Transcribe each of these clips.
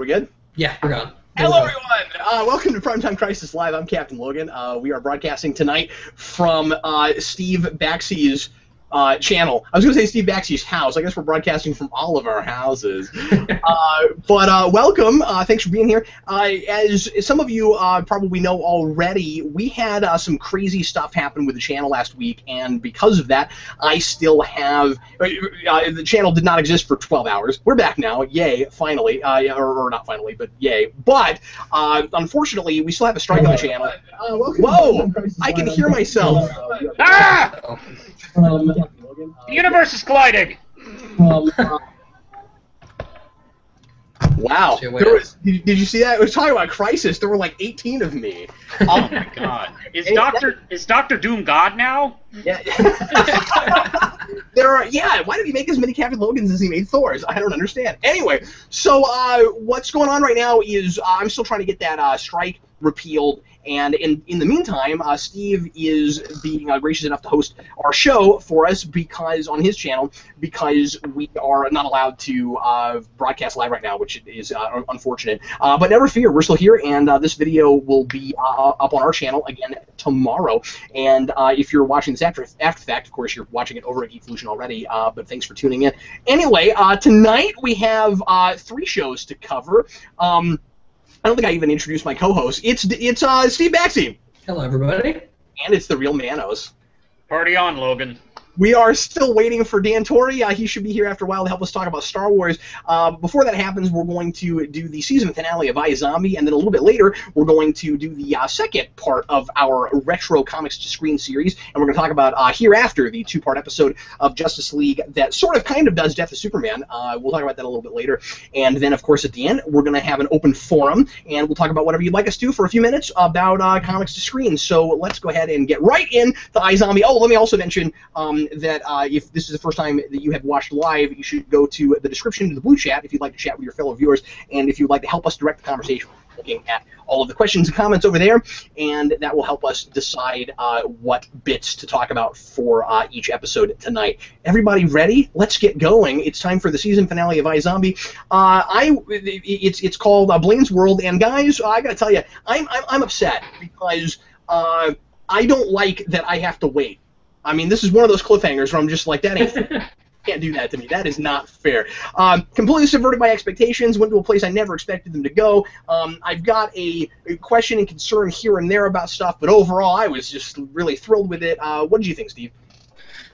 we good? Yeah, we're gone. Hello, everyone. Uh, welcome to Primetime Crisis Live. I'm Captain Logan. Uh, we are broadcasting tonight from uh, Steve Baxi's uh, channel. I was going to say Steve Baxi's house. I guess we're broadcasting from all of our houses. uh, but uh, welcome. Uh, thanks for being here. Uh, as some of you uh, probably know already, we had uh, some crazy stuff happen with the channel last week, and because of that, I still have. Uh, uh, the channel did not exist for 12 hours. We're back now. Yay, finally. Uh, or, or not finally, but yay. But uh, unfortunately, we still have a strike on the channel. Uh, Whoa! I can hear myself. Ah! Um, The universe is colliding! Wow. There was, did, did you see that? It was talking about Crisis. There were like 18 of me. Oh my god. Is Hey, Doctor is Doctor Doom God now? Yeah. there are. Yeah. Why did he make as many Captain Logans as he made Thors? I don't understand. Anyway, so uh, what's going on right now is uh, I'm still trying to get that uh, strike repealed. And in, in the meantime, uh, Steve is being uh, gracious enough to host our show for us because on his channel because we are not allowed to uh, broadcast live right now, which is uh, unfortunate. Uh, but never fear, we're still here, and uh, this video will be up on our channel again tomorrow. And if you're watching this after after fact, of course, you're watching it over at Evolution already. But thanks for tuning in. Anyway, tonight we have three shows to cover. Um, I don't think I even introduced my co-host. It's it's uh, Steve Baxi, Hello, everybody. and it's the real Manos. Party on, Logan. We are still waiting for Dan Torrey. Uh, he should be here after a while to help us talk about Star Wars. Uh, before that happens, we're going to do the season finale of iZombie, and then a little bit later, we're going to do the uh, second part of our retro comics to screen series, and we're going to talk about uh, hereafter the two-part episode of Justice League that sort of kind of does Death of Superman. Uh, we'll talk about that a little bit later, and then of course at the end, we're going to have an open forum, and we'll talk about whatever you'd like us to for a few minutes about uh, comics to screen. So let's go ahead and get right in the iZombie. Oh, let me also mention um, that uh, if this is the first time that you have watched live, you should go to the description to the blue chat if you'd like to chat with your fellow viewers, and if you'd like to help us direct the conversation, looking at all of the questions and comments over there, and that will help us decide uh, what bits to talk about for uh, each episode tonight. Everybody ready? Let's get going. It's time for the season finale of iZombie. Uh, I it's it's called uh, Blaine's World, and guys, I gotta tell you, I'm I'm, I'm upset because uh, I don't like that I have to wait. I mean, this is one of those cliffhangers where I'm just like, that ain't fair. can't do that to me. That is not fair. Um, completely subverted my expectations. Went to a place I never expected them to go. Um, I've got a, a question and concern here and there about stuff, but overall, I was just really thrilled with it. Uh, what did you think, Steve?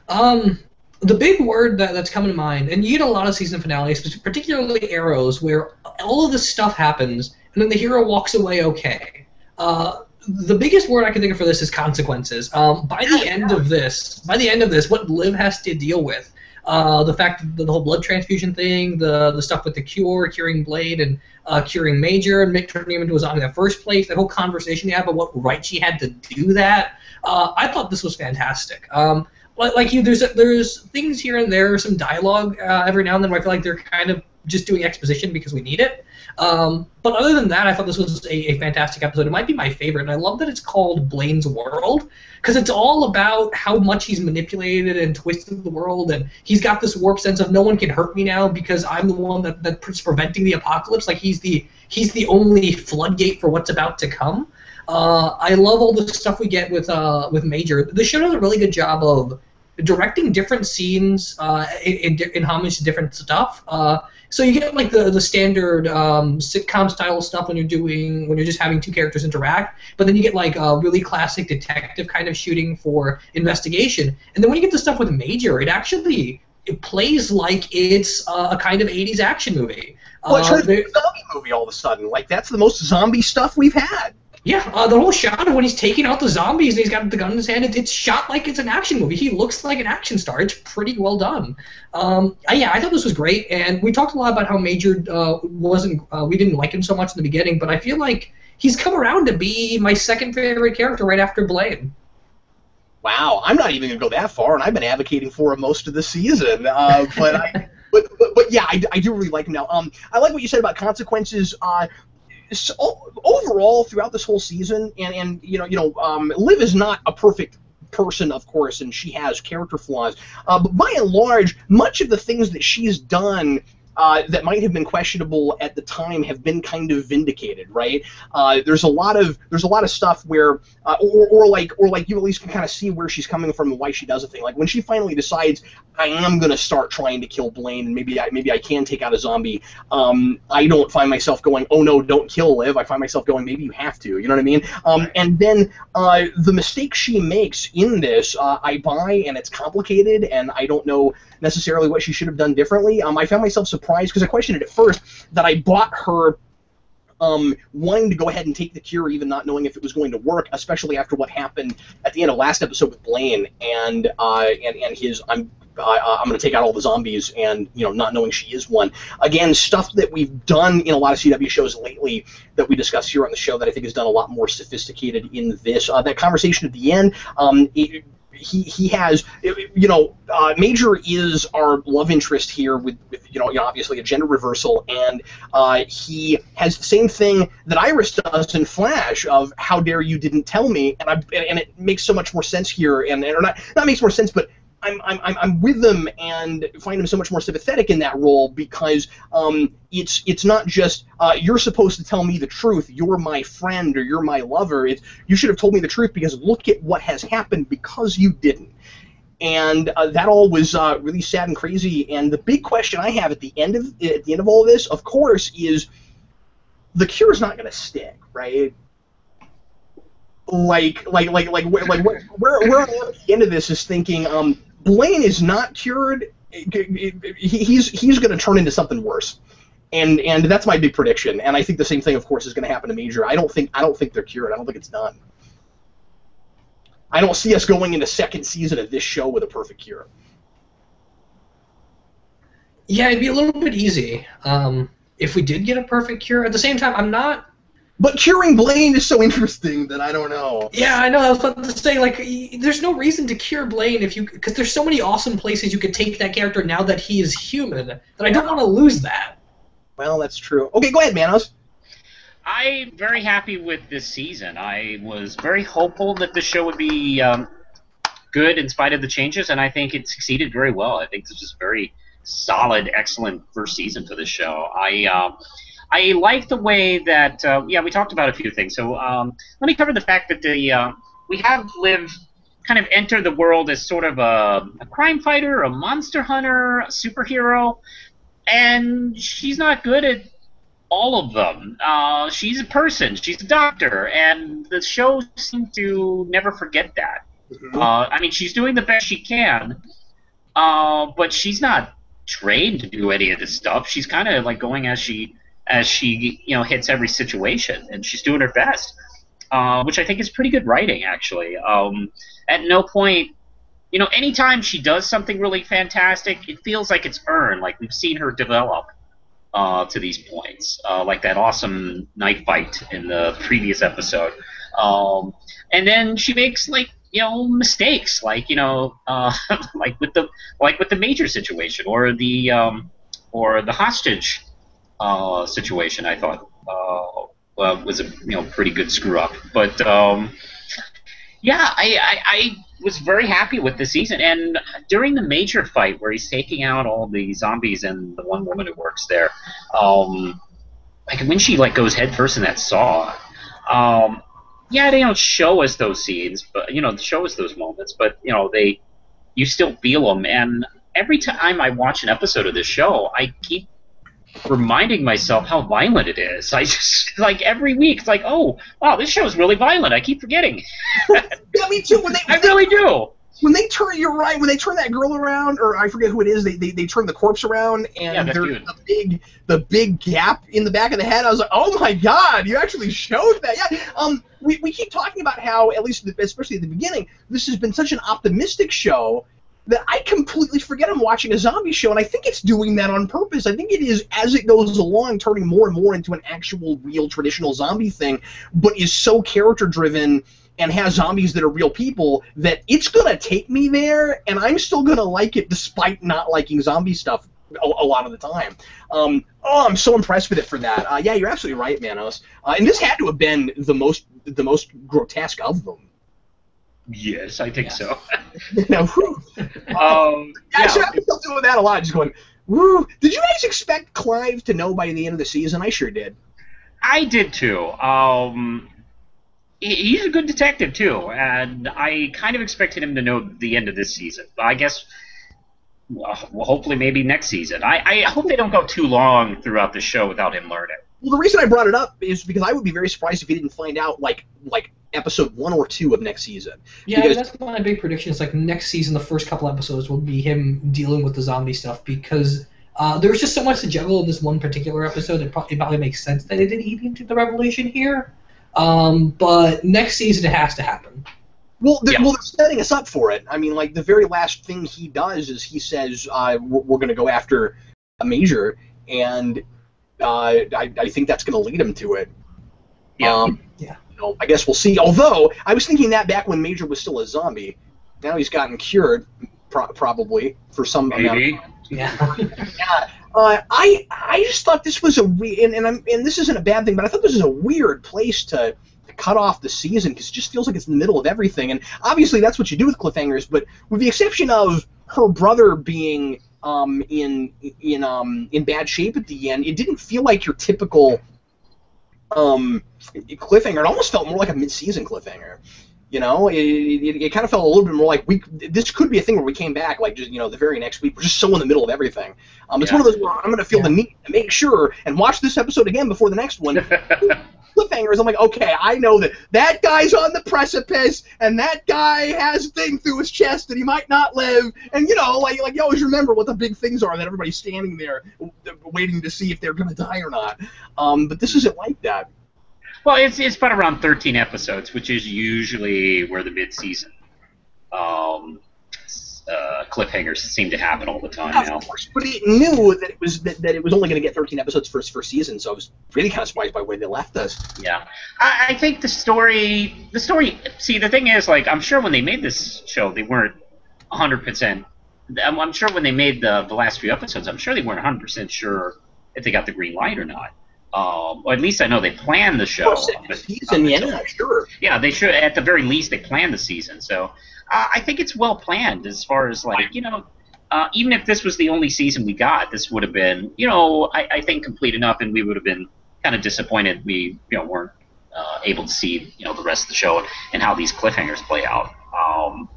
Um, the big word that, that's coming to mind, and you get a lot of season finales, particularly Arrows, where all of this stuff happens, and then the hero walks away okay. Uh, the biggest word I can think of for this is consequences. Um, by the end of this, by the end of this, what Liv has to deal with, uh, the fact that the whole blood transfusion thing, the the stuff with the cure, curing Blaine, and uh, curing Major, and Mick turning him into a zombie in the first place, that whole conversation you had about what right she had to do that. Uh, I thought this was fantastic. Um, like, like you, there's there's things here and there, some dialogue uh, every now and then where I feel like they're kind of just doing exposition because we need it. Um, but other than that, I thought this was a, a fantastic episode. It might be my favorite, and I love that it's called Blaine's World because it's all about how much he's manipulated and twisted the world, and he's got this warped sense of no one can hurt me now because I'm the one that, that's preventing the apocalypse. Like he's the he's the only floodgate for what's about to come. Uh, I love all the stuff we get with uh, with Major. The show does a really good job of directing different scenes uh, in, in, in homage to different stuff. Uh, so you get like the the standard um, sitcom style stuff when you're doing when you're just having two characters interact, but then you get like a really classic detective kind of shooting for investigation, and then when you get the stuff with Major, it actually it plays like it's uh, a kind of 80s action movie. Well, it Uh, turns there- into a zombie movie all of a sudden. Like that's the most zombie stuff we've had. Yeah, uh, the whole shot of when he's taking out the zombies and he's got the gun in his hand, it, it's shot like it's an action movie. He looks like an action star. It's pretty well done. Um, yeah, I thought this was great, and we talked a lot about how Major uh, wasn't. Uh, we didn't like him so much in the beginning, but I feel like he's come around to be my second favorite character right after Blaine. Wow, I'm not even gonna go that far, and I've been advocating for him most of the season. Uh, but I, but, but but yeah, I, I do really like him now. Um, I like what you said about consequences. Uh, so, overall, throughout this whole season, and and you know you know, um, Liv is not a perfect person, of course, and she has character flaws. Uh, but by and large, much of the things that she's done uh, that might have been questionable at the time have been kind of vindicated, right? Uh, there's a lot of there's a lot of stuff where, uh, or, or like or like you at least can kind of see where she's coming from and why she does a thing. Like when she finally decides, I am gonna start trying to kill Blaine, and maybe I maybe I can take out a zombie. Um, I don't find myself going, oh no, don't kill Liv. I find myself going, maybe you have to. You know what I mean? Um, and then uh, the mistake she makes in this, uh, I buy, and it's complicated, and I don't know necessarily what she should have done differently. Um, I found myself surprised because I questioned it at first that I bought her um, wanting to go ahead and take the cure, even not knowing if it was going to work, especially after what happened at the end of last episode with Blaine and uh, and and his I'm. Uh, I'm going to take out all the zombies, and you know, not knowing she is one. Again, stuff that we've done in a lot of CW shows lately that we discuss here on the show that I think is done a lot more sophisticated in this. Uh, that conversation at the end, um, it, he he has you know uh, Major is our love interest here with, with you know obviously a gender reversal and uh, he has the same thing that Iris does in Flash of how dare you didn't tell me and I and it makes so much more sense here and or not not makes more sense but I'm, I'm, I'm with them and find him so much more sympathetic in that role because um, it's it's not just uh, you're supposed to tell me the truth. You're my friend or you're my lover. It's you should have told me the truth because look at what has happened because you didn't. And uh, that all was uh, really sad and crazy. And the big question I have at the end of at the end of all of this, of course, is the cure is not going to stick, right? Like, like, like, like, where, like, where, where, where I am at the end of this is thinking, um, Blaine is not cured. He's he's going to turn into something worse, and and that's my big prediction. And I think the same thing, of course, is going to happen to Major. I don't think I don't think they're cured. I don't think it's done. I don't see us going into second season of this show with a perfect cure. Yeah, it'd be a little bit easy um, if we did get a perfect cure. At the same time, I'm not but curing Blaine is so interesting that I don't know. Yeah, I know. I was about to say, like, there's no reason to cure Blaine if you, because there's so many awesome places you could take that character now that he is human that I don't want to lose that. Well, that's true. Okay, go ahead, Manos. I'm very happy with this season. I was very hopeful that the show would be um, good in spite of the changes, and I think it succeeded very well. I think this is very solid, excellent first season for the show. I. Uh, I like the way that uh, yeah we talked about a few things. So um, let me cover the fact that the uh, we have Liv kind of enter the world as sort of a, a crime fighter, a monster hunter, a superhero, and she's not good at all of them. Uh, she's a person, she's a doctor, and the show seems to never forget that. Mm-hmm. Uh, I mean, she's doing the best she can, uh, but she's not trained to do any of this stuff. She's kind of like going as she as she you know hits every situation, and she's doing her best, uh, which I think is pretty good writing actually. Um, at no point, you know, anytime she does something really fantastic, it feels like it's earned, like we've seen her develop. Uh, to these points, uh, like that awesome knife fight in the previous episode, um, and then she makes like you know mistakes, like you know, uh, like with the like with the major situation or the um, or the hostage uh, situation. I thought uh, well, was a you know pretty good screw up, but um, yeah, I, I, I was very happy with the season. And during the major fight where he's taking out all the zombies and the one woman who works there, um, like when she like goes headfirst in that saw, um, yeah, they don't show us those scenes, but you know, show us those moments, but you know, they you still feel them. And every time I watch an episode of this show, I keep reminding myself how violent it is. I just like every week it's like, oh wow, this show is really violent. I keep forgetting. yeah, me too. When they, I really do. When they turn, you're right. When they turn that girl around, or I forget who it is, they, they, they turn the corpse around, and Yeah, there's the big the big gap in the back of the head. I was like, oh my god, you actually showed that. Yeah. Um, we, we keep talking about how, at least especially at the beginning, this has been such an optimistic show that I completely forget I'm watching a zombie show, and I think it's doing that on purpose. I think it is, as it goes along, turning more and more into an actual, real, traditional zombie thing, but is so character driven and has zombies that are real people that it's gonna take me there, and I'm still gonna like it despite not liking zombie stuff a, a lot of the time. Um, oh, I'm so impressed with it for that. Uh, yeah, you're absolutely right, Manos. Uh, and this had to have been the most the most grotesque of them. Yes, I think Yes. so. Now, whew. um, Actually, yeah. I'm still doing that a lot. Just going, Woo! Did you guys expect Clive to know by the end of the season? I sure did. I did too. Um, he's a good detective too, and I kind of expected him to know the end of this season. I guess, well, hopefully, maybe next season. I, I hope they don't go too long throughout the show without him learning. Well, the reason I brought it up is because I would be very surprised if he didn't find out like like episode one or two of next season. Yeah, Because- that's my big prediction. It's like next season, the first couple episodes will be him dealing with the zombie stuff because uh, there's just so much to juggle in this one particular episode. It, pro- it probably makes sense that it didn't eat into the revelation here. Um, but next season, it has to happen. Well, they're, Yeah. well, they're setting us up for it. I mean, like the very last thing he does is he says, uh, "We're, we're going to go after a major," and uh, I, I think that's going to lead him to it. Yeah. Um, Yeah. You know, I guess we'll see. Although I was thinking that back when Major was still a zombie. Now he's gotten cured, pro- probably for some amount. Maybe. Yeah. Yeah. Uh, I I just thought this was a we- and and, I'm, and this isn't a bad thing, but I thought this was a weird place to, to cut off the season because it just feels like it's in the middle of everything. And obviously that's what you do with cliffhangers, but with the exception of her brother being um in in um in bad shape at the end, it didn't feel like your typical um cliffhanger. It almost felt more like a mid-season cliffhanger. You know, it, it, it kind of felt a little bit more like we. This could be a thing where we came back like just you know the very next week. We're just so in the middle of everything. Um, it's Yeah. one of those where I'm going to feel the need to make sure and watch this episode again before the next one. Cliffhangers, I'm like, okay, I know that that guy's on the precipice, and that guy has a thing through his chest that he might not live, and you know, like, like you always remember what the big things are that everybody's standing there waiting to see if they're going to die or not. Um, but this isn't like that. Well, it's it's been around 13 episodes, which is usually where the mid-season um, uh, cliffhangers seem to happen all the time now. Of course, but it knew that it was that, that it was only going to get 13 episodes for its first season, so I was really kind of surprised by where they left us. Yeah, I, I think the story, the story. See, the thing is, like, I'm sure when they made this show, they weren't 100. percent I'm, I'm sure when they made the the last few episodes, I'm sure they weren't 100 percent sure if they got the green light or not. Um, or at least I know they planned the show. But- season, yeah, sure. yeah, they should at the very least they planned the season. So uh, I think it's well planned as far as like you know, uh, even if this was the only season we got, this would have been you know I, I think complete enough, and we would have been kind of disappointed we you know weren't uh, able to see you know the rest of the show and how these cliffhangers play out. Um,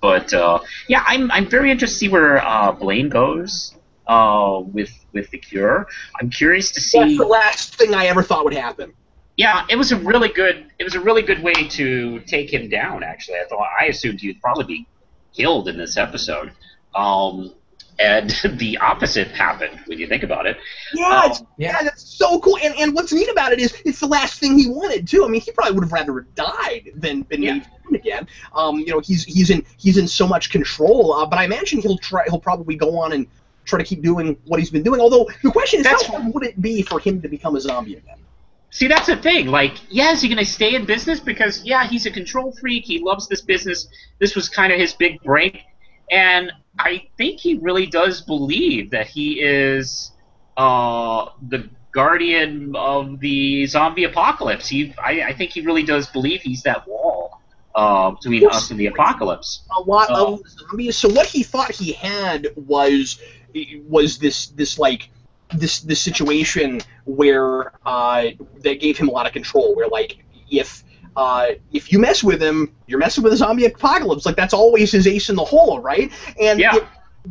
but uh, yeah, I'm I'm very interested to see where uh, Blaine goes uh, with with the cure. I'm curious to see. That's the last thing I ever thought would happen. Yeah, it was a really good. It was a really good way to take him down. Actually, I thought I assumed he'd probably be killed in this episode, um, and the opposite happened when you think about it. Yeah, Um, it's, Yeah. that's so cool. And, and what's neat about it is it's the last thing he wanted too. I mean, he probably would have rather died than been Yeah. made again. Um, you know, he's he's in he's in so much control. Uh, but I imagine he'll try. He'll probably go on and try to keep doing what he's been doing. Although the question is, That's- how hard would it be for him to become a zombie again? See, that's the thing. Like, yeah, is he going to stay in business? Because, yeah, he's a control freak. He loves this business. This was kind of his big break. And I think he really does believe that he is uh, the guardian of the zombie apocalypse. He, I, I think he really does believe he's that wall uh, between us and the apocalypse. a lot Oh. of zombies. So what he thought he had was was this this like this this situation where uh, that gave him a lot of control. Where like if uh, if you mess with him, you're messing with a zombie apocalypse. Like that's always his ace in the hole, right? And Yeah. it-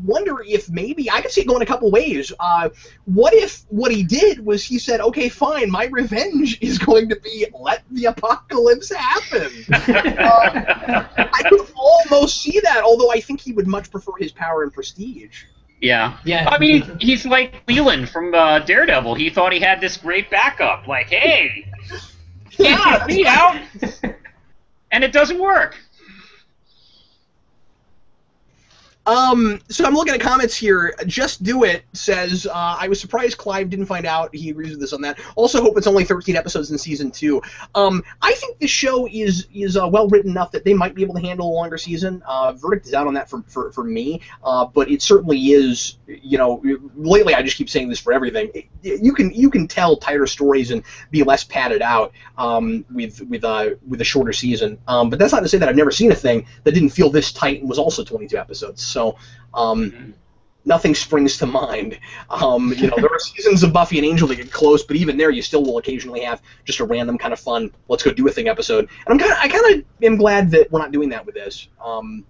wonder if maybe I could see it going a couple ways. Uh, what if what he did was he said, "Okay, fine, my revenge is going to be let the apocalypse happen." I could almost see that, although I think he would much prefer his power and prestige. Yeah. Yeah. I mean, he's like Leland from uh, Daredevil. He thought he had this great backup. Like, hey, get me out. And it doesn't work. Um, so I'm looking at comments here. Just do it says uh, I was surprised Clive didn't find out. He agrees with this on that. Also, hope it's only 13 episodes in season two. Um, I think the show is is uh, well written enough that they might be able to handle a longer season. Uh, verdict is out on that for for, for me. Uh, but it certainly is. You know, lately I just keep saying this for everything. You can you can tell tighter stories and be less padded out um, with with uh, with a shorter season. Um, but that's not to say that I've never seen a thing that didn't feel this tight and was also 22 episodes. So, um, nothing springs to mind. Um, you know, there are seasons of Buffy and Angel that get close, but even there, you still will occasionally have just a random kind of fun, let's go do a thing episode. And I'm kind of, I kind of am glad that we're not doing that with this. Um,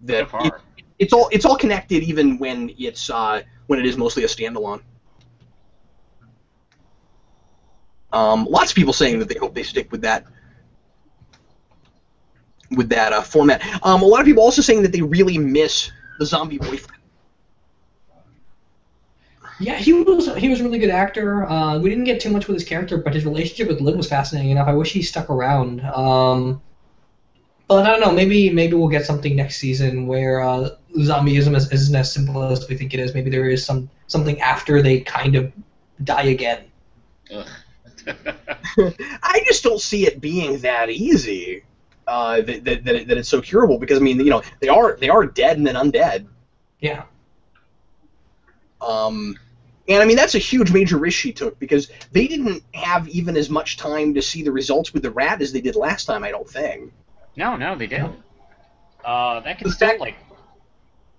that it, it's all it's all connected, even when it's uh, when it is mostly a standalone. Um, lots of people saying that they hope they stick with that with that uh, format. Um, a lot of people also saying that they really miss the zombie boyfriend. Yeah, he was he was a really good actor. Uh, we didn't get too much with his character, but his relationship with Lynn was fascinating enough. I wish he stuck around. Um, but I don't know. Maybe maybe we'll get something next season where uh, zombieism is, isn't as simple as we think it is. Maybe there is some something after they kind of die again. Ugh. I just don't see it being that easy. Uh, that, that, that, it, that it's so curable because I mean you know they are they are dead and then undead. Yeah. Um, and I mean that's a huge major risk she took because they didn't have even as much time to see the results with the rat as they did last time. I don't think. no, no, they did. Uh, that can In still fact- like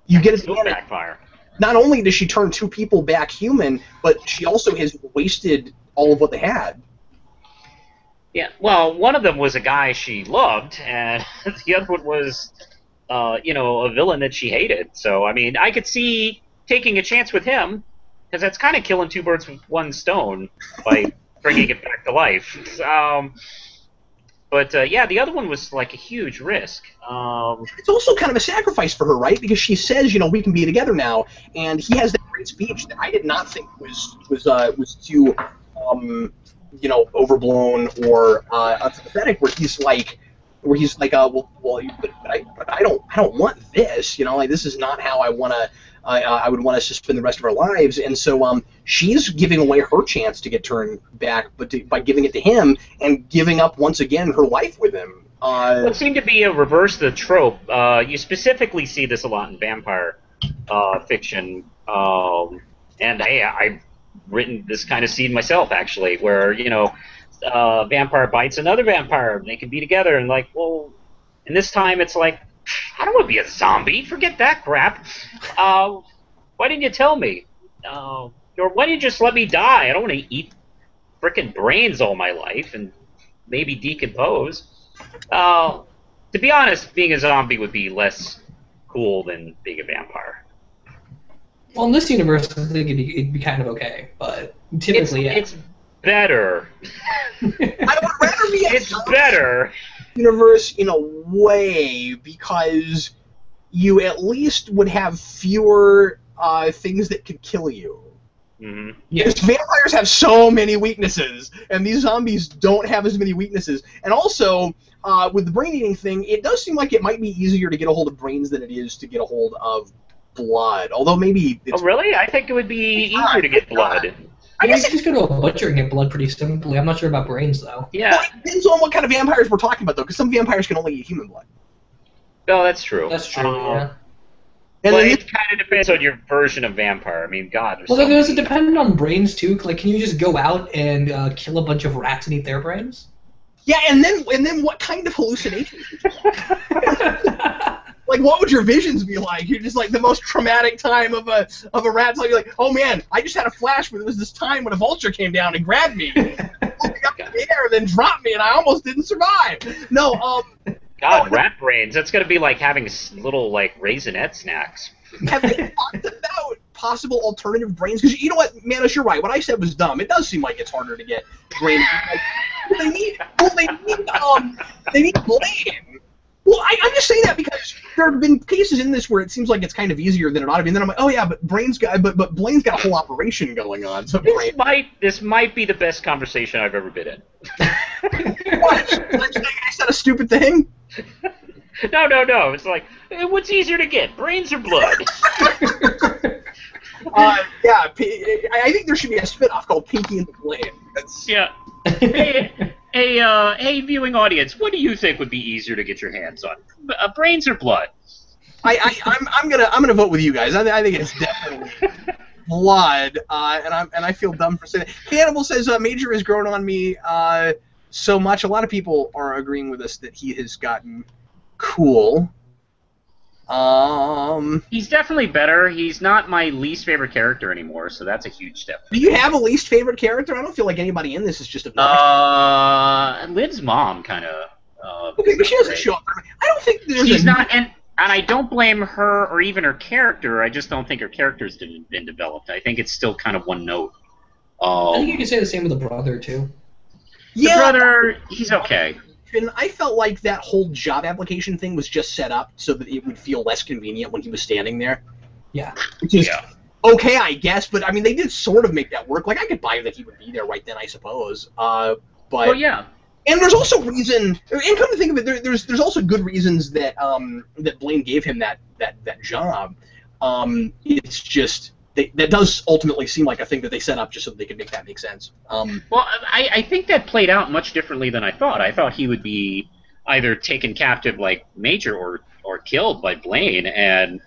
You get it still again. backfire. Not only does she turn two people back human, but she also has wasted all of what they had. Yeah, well, one of them was a guy she loved, and the other one was, uh, you know, a villain that she hated. So, I mean, I could see taking a chance with him, because that's kind of killing two birds with one stone by bringing it back to life. Um, but uh, yeah, the other one was like a huge risk. Um, it's also kind of a sacrifice for her, right? Because she says, you know, we can be together now, and he has that great speech that I did not think was was uh, was too, um, you know, overblown or uh, unsympathetic. Where he's like, where he's like, uh, well, well, but, but I, but I don't, I don't want this. You know, like this is not how I want to. I, I would want us to spend the rest of our lives, and so um, she's giving away her chance to get turned back, but to, by giving it to him and giving up once again her life with him. Uh, It seemed to be a reverse the trope. Uh, you specifically see this a lot in vampire uh, fiction, um, and hey, I've written this kind of scene myself actually, where you know, uh, vampire bites another vampire, and they can be together, and like, well, and this time it's like, I don't want to be a zombie. Forget that crap. Uh, why didn't you tell me? Uh, or why didn't you just let me die? I don't want to eat frickin' brains all my life and maybe decompose. Uh, to be honest, being a zombie would be less cool than being a vampire. Well, in this universe, I think it'd be, it'd be kind of okay, but It's, typically, yeah. it's better. I would rather be a It's better. universe in a way because you at least would have fewer uh, things that could kill you. hmm yeah. Because vampires have so many weaknesses, and these zombies don't have as many weaknesses. And also, uh, with the brain eating thing, it does seem like it might be easier to get a hold of brains than it is to get a hold of blood. Although maybe it's. Oh, really? I think it would be easier to get blood. I I guess guess you just go to a butcher and get blood pretty simply. I'm not sure about brains though. Yeah. well, it depends on what kind of vampires we're talking about, though, because some vampires can only eat human blood. No, that's true. That's true. Uh, yeah. And but then it kind of depends on your version of vampire. I mean, God, Well, so does it depend on brains too? Like, can you just go out and uh, kill a bunch of rats and eat their brains? yeah, and then and then what kind of hallucinations? would you have? like what would your visions be like? You're just like the most traumatic time of a of a rat. Like you're like, oh man, I just had a flash where there was this time when a vulture came down and grabbed me, pulled me up in the air, then dropped me, and I almost didn't survive. No, um, God, rat brains. That's gonna be like having little like raisinette snacks. have they talked about possible alternative brains? Because you know what, Manos, you're right. What I said was dumb. It does seem like it's harder to get brains. Like, they need, well, they need, um, they need Blaine. Well, I, I'm just saying that because there have been cases in this where it seems like it's kind of easier than it ought to be. And then I'm like, oh yeah, but brains got, but but Blaine's got a whole operation going on. So This brain. might this might be the best conversation I've ever been in. What? Did I say I said a stupid thing? No, no, no. It's like, eh, what's easier to get, brains or blood? Uh, yeah, I think there should be a spin-off called Pinky and the Blaine. That's yeah. Hey, uh, hey, viewing audience, what do you think would be easier to get your hands on, uh, brains or blood? I, I I'm, I'm gonna I'm gonna vote with you guys. I, I think it's definitely blood, uh, and I'm and I feel dumb for saying that. Cannibal says uh, Major has grown on me uh, so much. A lot of people are agreeing with us that he has gotten cool. Um, He's definitely better. He's not my least favorite character anymore, so that's a huge step. do you have a least favorite character? I don't feel like anybody in this is just a. Uh, Liv's mom kind of. Uh, okay, but she doesn't great. show up. I don't think there's. She's a, not, and and I don't blame her or even her character. I just don't think her character's been, been developed. I think it's still kind of one note. I think you Um, could say the same with the brother too. the Yeah, brother, he's okay. And I felt like that whole job application thing was just set up so that it would feel less convenient when he was standing there. Yeah. Which is Yeah. okay, I guess, but I mean, they did sort of make that work. Like, I could buy that he would be there right then, I suppose. Uh, but Well, yeah. and there's also reason, and come to think of it, there, there's there's also good reasons that um that Blaine gave him that that that job. Um, it's just they, that does ultimately seem like a thing that they set up just so they could make that make sense. Um, Well, I, I think that played out much differently than I thought. I thought he would be either taken captive like Major or or killed by Blaine, and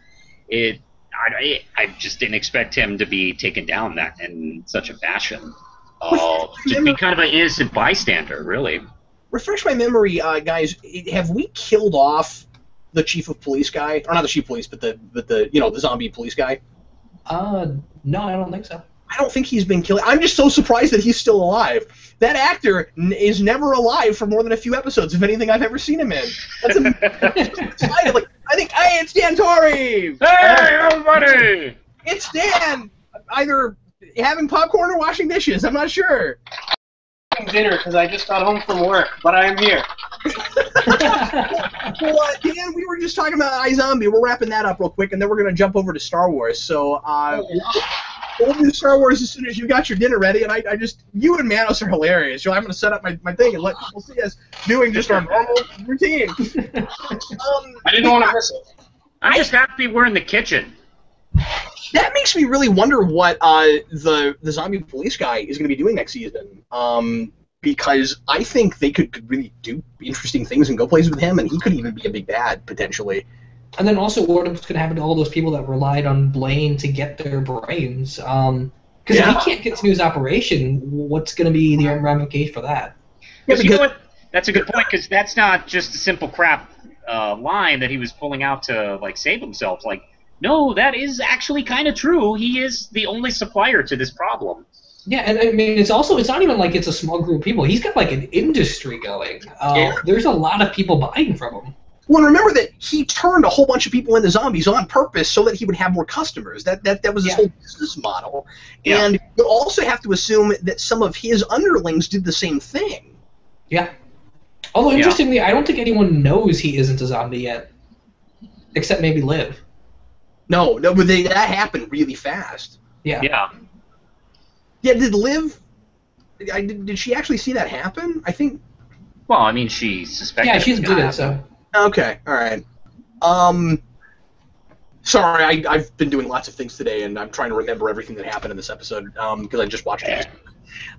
it. I, I just didn't expect him to be taken down that in such a fashion. Uh, just be kind of an innocent bystander, really. refresh my memory, uh, guys. Have we killed off the chief of police guy, or not the chief of police, but the but the you know the zombie police guy? Uh, no, I don't think so. I don't think he's been killed. I'm just so surprised that he's still alive. That actor n- is never alive for more than a few episodes, of anything I've ever seen him in. That's a, I, like, I think, hey, it's Dan Torrey! Hey, everybody! It's Dan! Either having popcorn or washing dishes, I'm not sure. Having dinner because I just got home from work, but I am here. Well, uh, Dan, we were just talking about iZombie. We're wrapping that up real quick, and then we're going to jump over to Star Wars. So, uh, we'll do Star Wars as soon as you got your dinner ready. And I, I just, you and Manos are hilarious. So I'm going to set up my, my thing and let people see us doing just our normal routine. Um, I didn't want to miss it. I'm just happy we're in the kitchen. That makes me really wonder what uh, the the zombie police guy is going to be doing next season. Um, because I think they could, could really do interesting things and go places with him, and he could even be a big bad potentially. And then also, what's going to happen to all those people that relied on Blaine to get their brains? Um, because Yeah. if he can't get to his operation, what's going to be the ramification for that? Yeah, Because you know what? That's a good point. Because that's not just a simple crap uh, line that he was pulling out to like save himself. Like, no, that is actually kind of true. He is the only supplier to this problem. Yeah, and I mean, it's also it's not even like it's a small group of people. He's got like an industry going. Uh, Yeah. There's a lot of people buying from him. Well, remember that he turned a whole bunch of people into zombies on purpose so that he would have more customers. That that, that was his Yeah. whole business model. Yeah. And you also have to assume that some of his underlings did the same thing. Yeah. Although Yeah. interestingly, I don't think anyone knows he isn't a zombie yet, except maybe Liv. No, no, but they, that happened really fast. Yeah. Yeah. Yeah, did Liv? I, did, did she actually see that happen? I think. Well, I mean, she suspected. Yeah, she's it good at. So. Okay, all right. Um, sorry, I, I've been doing lots of things today, and I'm trying to remember everything that happened in this episode because I just watched it.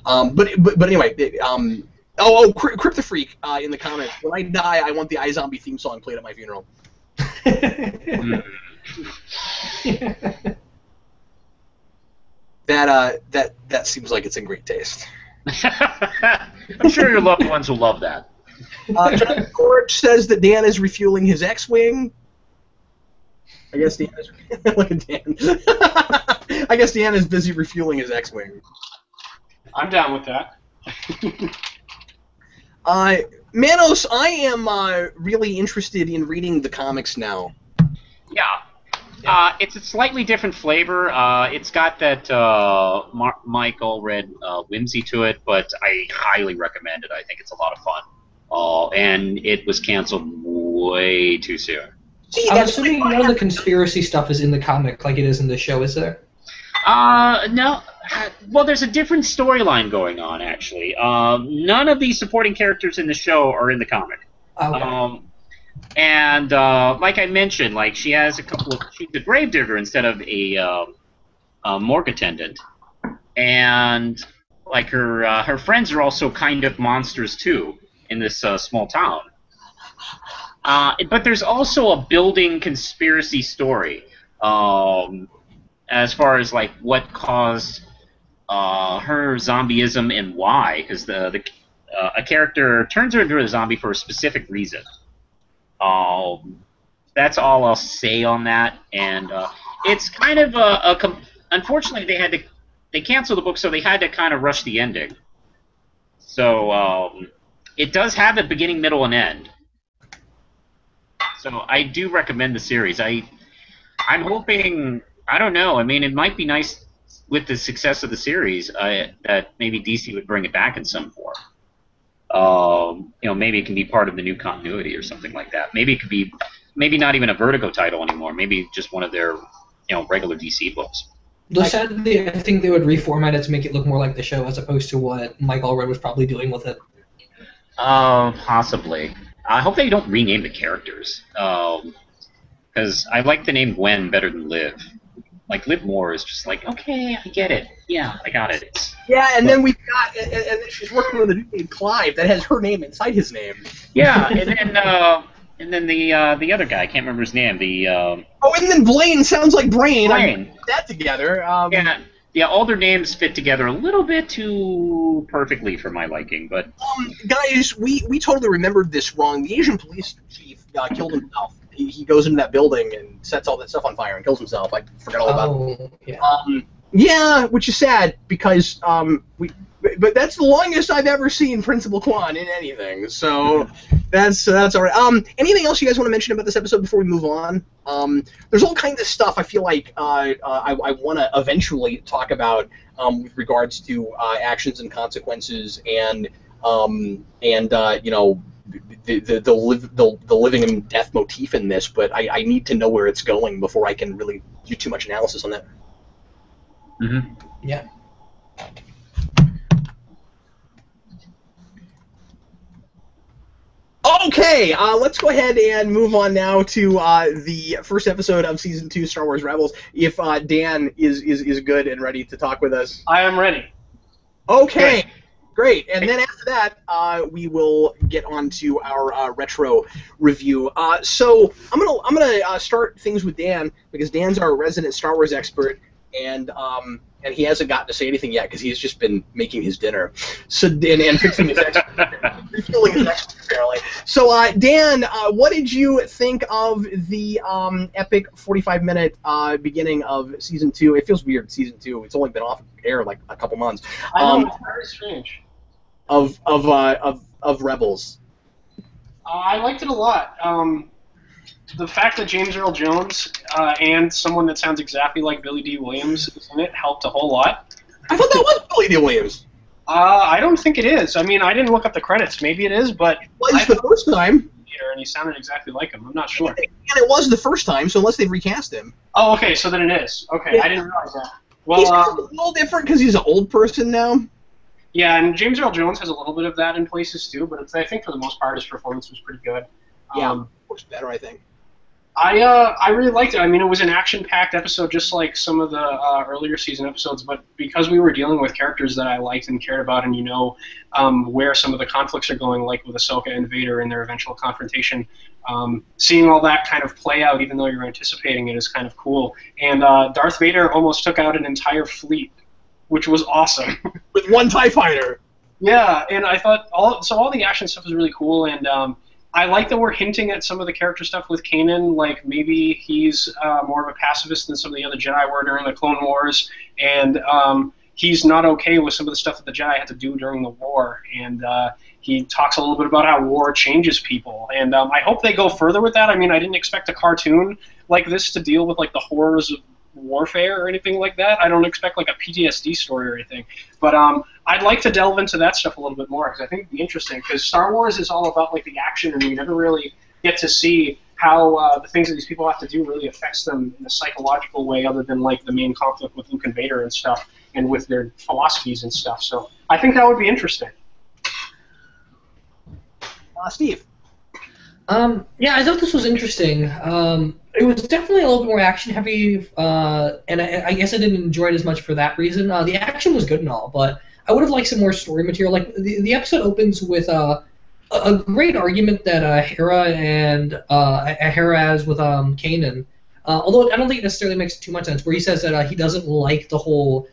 Um, but, but but anyway, it, um, oh oh, Cry- Crypto Freak uh, in the comments. When I die, I want the iZombie theme song played at my funeral. That uh, that that seems like it's in great taste. I'm sure your loved ones will love that. Uh, John Gorge says that Dan is refueling his X-wing. I guess Dan is. Look at Dan. I guess Dan is busy refueling his X-wing. I'm down with that. Uh, Manos, I am uh, really interested in reading the comics now. Yeah. Uh, it's a slightly different flavor. Uh, it's got that uh, Mar- Michael Allred uh, whimsy to it, but I highly recommend it. I think it's a lot of fun. Uh, and it was canceled way too soon. See, I'm assuming none of the conspiracy stuff is in the comic like it is in the show, is there? Uh, no. Well, there's a different storyline going on, actually. Um, none of the supporting characters in the show are in the comic. Okay. Um, and uh, like I mentioned, like she has a couple of she's a gravedigger instead of a, um a morgue attendant, and like her uh, her friends are also kind of monsters too in this uh, small town. Uh, but there's also a building conspiracy story um, as far as like what caused uh, her zombieism and why, because the the uh, a character turns her into a zombie for a specific reason. Um, that's all I'll say on that. And uh, it's kind of a, a unfortunately they had to they canceled the book, so they had to kind of rush the ending. So um, it does have a beginning, middle, and end. So I do recommend the series. I I'm hoping I don't know. I mean, it might be nice with the success of the series uh, that maybe DC would bring it back in some form. Um, you know, maybe it can be part of the new continuity or something like that. Maybe it could be, maybe not even a Vertigo title anymore. Maybe just one of their, you know, regular DC books. Though sadly, I think they would reformat it to make it look more like the show as opposed to what Mike Allred was probably doing with it. Uh, possibly. I hope they don't rename the characters. Because I like the name Gwen better than Liv. Like Liv Moore is just like, okay, I get it. Yeah, I got it. Yeah, and then we've got, and, and then she's working with a dude named Clive that has her name inside his name. yeah, and then uh, and then the uh, the other guy, I can't remember his name. The um, Oh, and then Blaine sounds like Brain. I Blaine. mean, put that together. Um, yeah, yeah, all their names fit together a little bit too perfectly for my liking, but um, guys, we, we totally remembered this wrong. The Asian police chief uh, killed himself. He, he goes into that building and sets all that stuff on fire and kills himself. I forgot all about it. Oh, yeah. Um, yeah, which is sad because um, we. But that's the longest I've ever seen Principal Quan in anything. So that's that's all right. Um, anything else you guys want to mention about this episode before we move on? Um, there's all kinds of stuff I feel like uh, uh, I, I want to eventually talk about um, with regards to uh, actions and consequences and um, and uh, you know the the the, live, the the living and death motif in this. But I, I need to know where it's going before I can really do too much analysis on that. mm-hmm. yeah. Okay, uh, let's go ahead and move on now to uh, the first episode of season two, Star Wars Rebels. If uh, Dan is, is is good and ready to talk with us. I am ready. Okay, great. And then after that, uh, we will get on to our uh, retro review. Uh, so I'm gonna I'm gonna uh, start things with Dan because Dan's our resident Star Wars expert, and um, and he hasn't gotten to say anything yet because he's just been making his dinner, so and, and fixing his ex- his ex- apparently. So uh, Dan, uh, what did you think of the um, epic 45 minute uh, beginning of season two? It feels weird, season two. It's only been off air like a couple months I know Um, it's very strange. Of of uh, of of Rebels. Uh, I liked it a lot. Um, the fact that James Earl Jones uh, and someone that sounds exactly like Billy Dee Williams is in it helped a whole lot. I thought that was Billy Dee Williams. Uh, I don't think it is. I mean, I didn't look up the credits. Maybe it is, but Well, it's the first time, and he sounded exactly like him. I'm not sure. and it was the first time. So unless they've recast him, Oh, okay. So then it is. Okay, I didn't realize that. Well, he's um, a little different because he's an old person now. Yeah, and James Earl Jones has a little bit of that in places too, but it's, I think for the most part his performance was pretty good. Yeah, Um, works better, I think. I uh, I really liked it. I mean, it was an action-packed episode, just like some of the uh, earlier season episodes. But because we were dealing with characters that I liked and cared about, and you know um, where some of the conflicts are going, like with Ahsoka and Vader and their eventual confrontation, um, seeing all that kind of play out, even though you're anticipating it, is kind of cool. And uh, Darth Vader almost took out an entire fleet, which was awesome. With one Tie Fighter. Yeah, and I thought all so all the action stuff was really cool, and um, I like that we're hinting at some of the character stuff with Kanan. Like maybe he's uh, more of a pacifist than some of the other Jedi were during the Clone Wars, and um, he's not okay with some of the stuff that the Jedi had to do during the war. And uh, he talks a little bit about how war changes people, and um, I hope they go further with that. I mean, I didn't expect a cartoon like this to deal with like the horrors of warfare or anything like that. I don't expect like a PTSD story or anything, but um, I'd like to delve into that stuff a little bit more because I think it'd be interesting. Because Star Wars is all about like the action, and we never really get to see how uh, the things that these people have to do really affects them in a psychological way, other than like the main conflict with Luke and Vader and stuff, and with their philosophies and stuff. So I think that would be interesting. Uh, Steve. Um, yeah, I thought this was interesting. Um, it was definitely a little bit more action heavy, uh, and I, I guess I didn't enjoy it as much for that reason. Uh, the action was good and all, but I would have liked some more story material. Like the, the episode opens with uh, a, great argument that uh, Hera and uh, Hera has with um, Kanan. Uh, although I don't think it necessarily makes too much sense, where he says that uh, he doesn't like the whole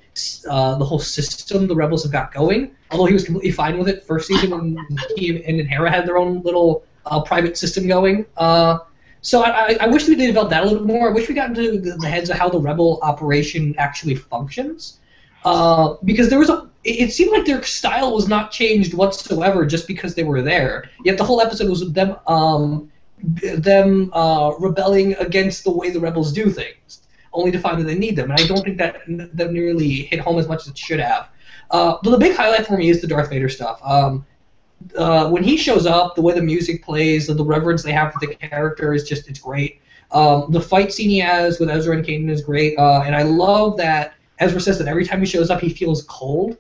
uh, the whole system the rebels have got going. Although he was completely fine with it first season when he and Hera had their own little uh, private system going. Uh, so I, I, wish we did develop that a little bit more. I wish we got into the, heads of how the rebel operation actually functions, uh, because there was a. It it seemed like their style was not changed whatsoever just because they were there. Yet the whole episode was them um, them uh, rebelling against the way the rebels do things, only to find that they need them. And I don't think that that nearly hit home as much as it should have. Uh, but the big highlight for me is the Darth Vader stuff. Um, uh, when he shows up, the way the music plays, the, the reverence they have for the character is just it's great. Um, the fight scene he has with Ezra and Kanan is great, uh, and I love that Ezra says that every time he shows up, he feels cold.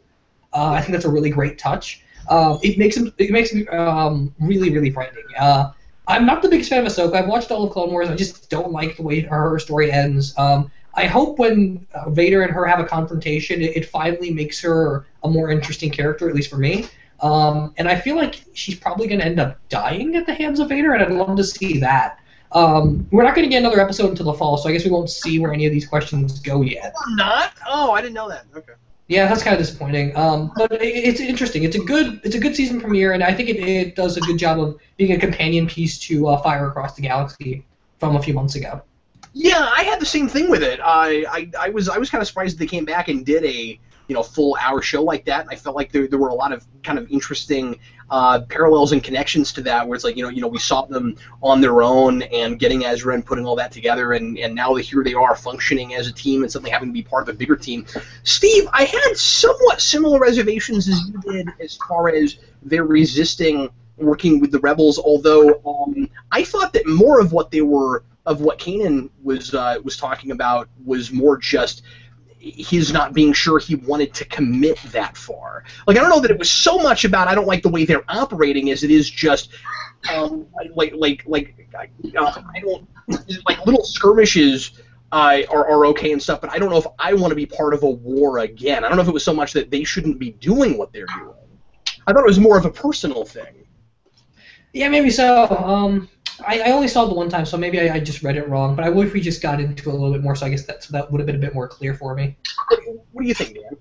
Uh, I think that's a really great touch. Uh, it makes him it makes him um, really really frightening. Uh, I'm not the biggest fan of Ahsoka. I've watched all of Clone Wars. I just don't like the way her story ends. Um, I hope when uh, Vader and her have a confrontation, it, it finally makes her a more interesting character, at least for me. Um, and I feel like she's probably going to end up dying at the hands of Vader, and I'd love to see that. Um, we're not going to get another episode until the fall, so I guess we won't see where any of these questions go yet. Or not? Oh, I didn't know that. Okay. Yeah, that's kind of disappointing. Um, but it, it's interesting. It's a good it's a good season premiere, and I think it, it does a good job of being a companion piece to uh, Fire Across the Galaxy from a few months ago. Yeah, I had the same thing with it. I I, I was I was kind of surprised that they came back and did a you know full hour show like that. I felt like there, there were a lot of kind of interesting uh, parallels and connections to that, where it's like you know you know we saw them on their own and getting Ezra and putting all that together, and and now here they are functioning as a team and suddenly having to be part of a bigger team. Steve, I had somewhat similar reservations as you did as far as their resisting working with the rebels, although um, I thought that more of what they were of what Kanan was uh, was talking about was more just his not being sure he wanted to commit that far. Like I don't know that it was so much about I don't like the way they're operating as it is just um, like like like uh, I don't like little skirmishes. Uh, are, are okay and stuff, but I don't know if I want to be part of a war again. I don't know if it was so much that they shouldn't be doing what they're doing. I thought it was more of a personal thing. Yeah, maybe so. Um, I, I only saw it the one time, so maybe I, I just read it wrong. But I wish we just got into it a little bit more, so I guess that so that would have been a bit more clear for me. What do you think, Dan?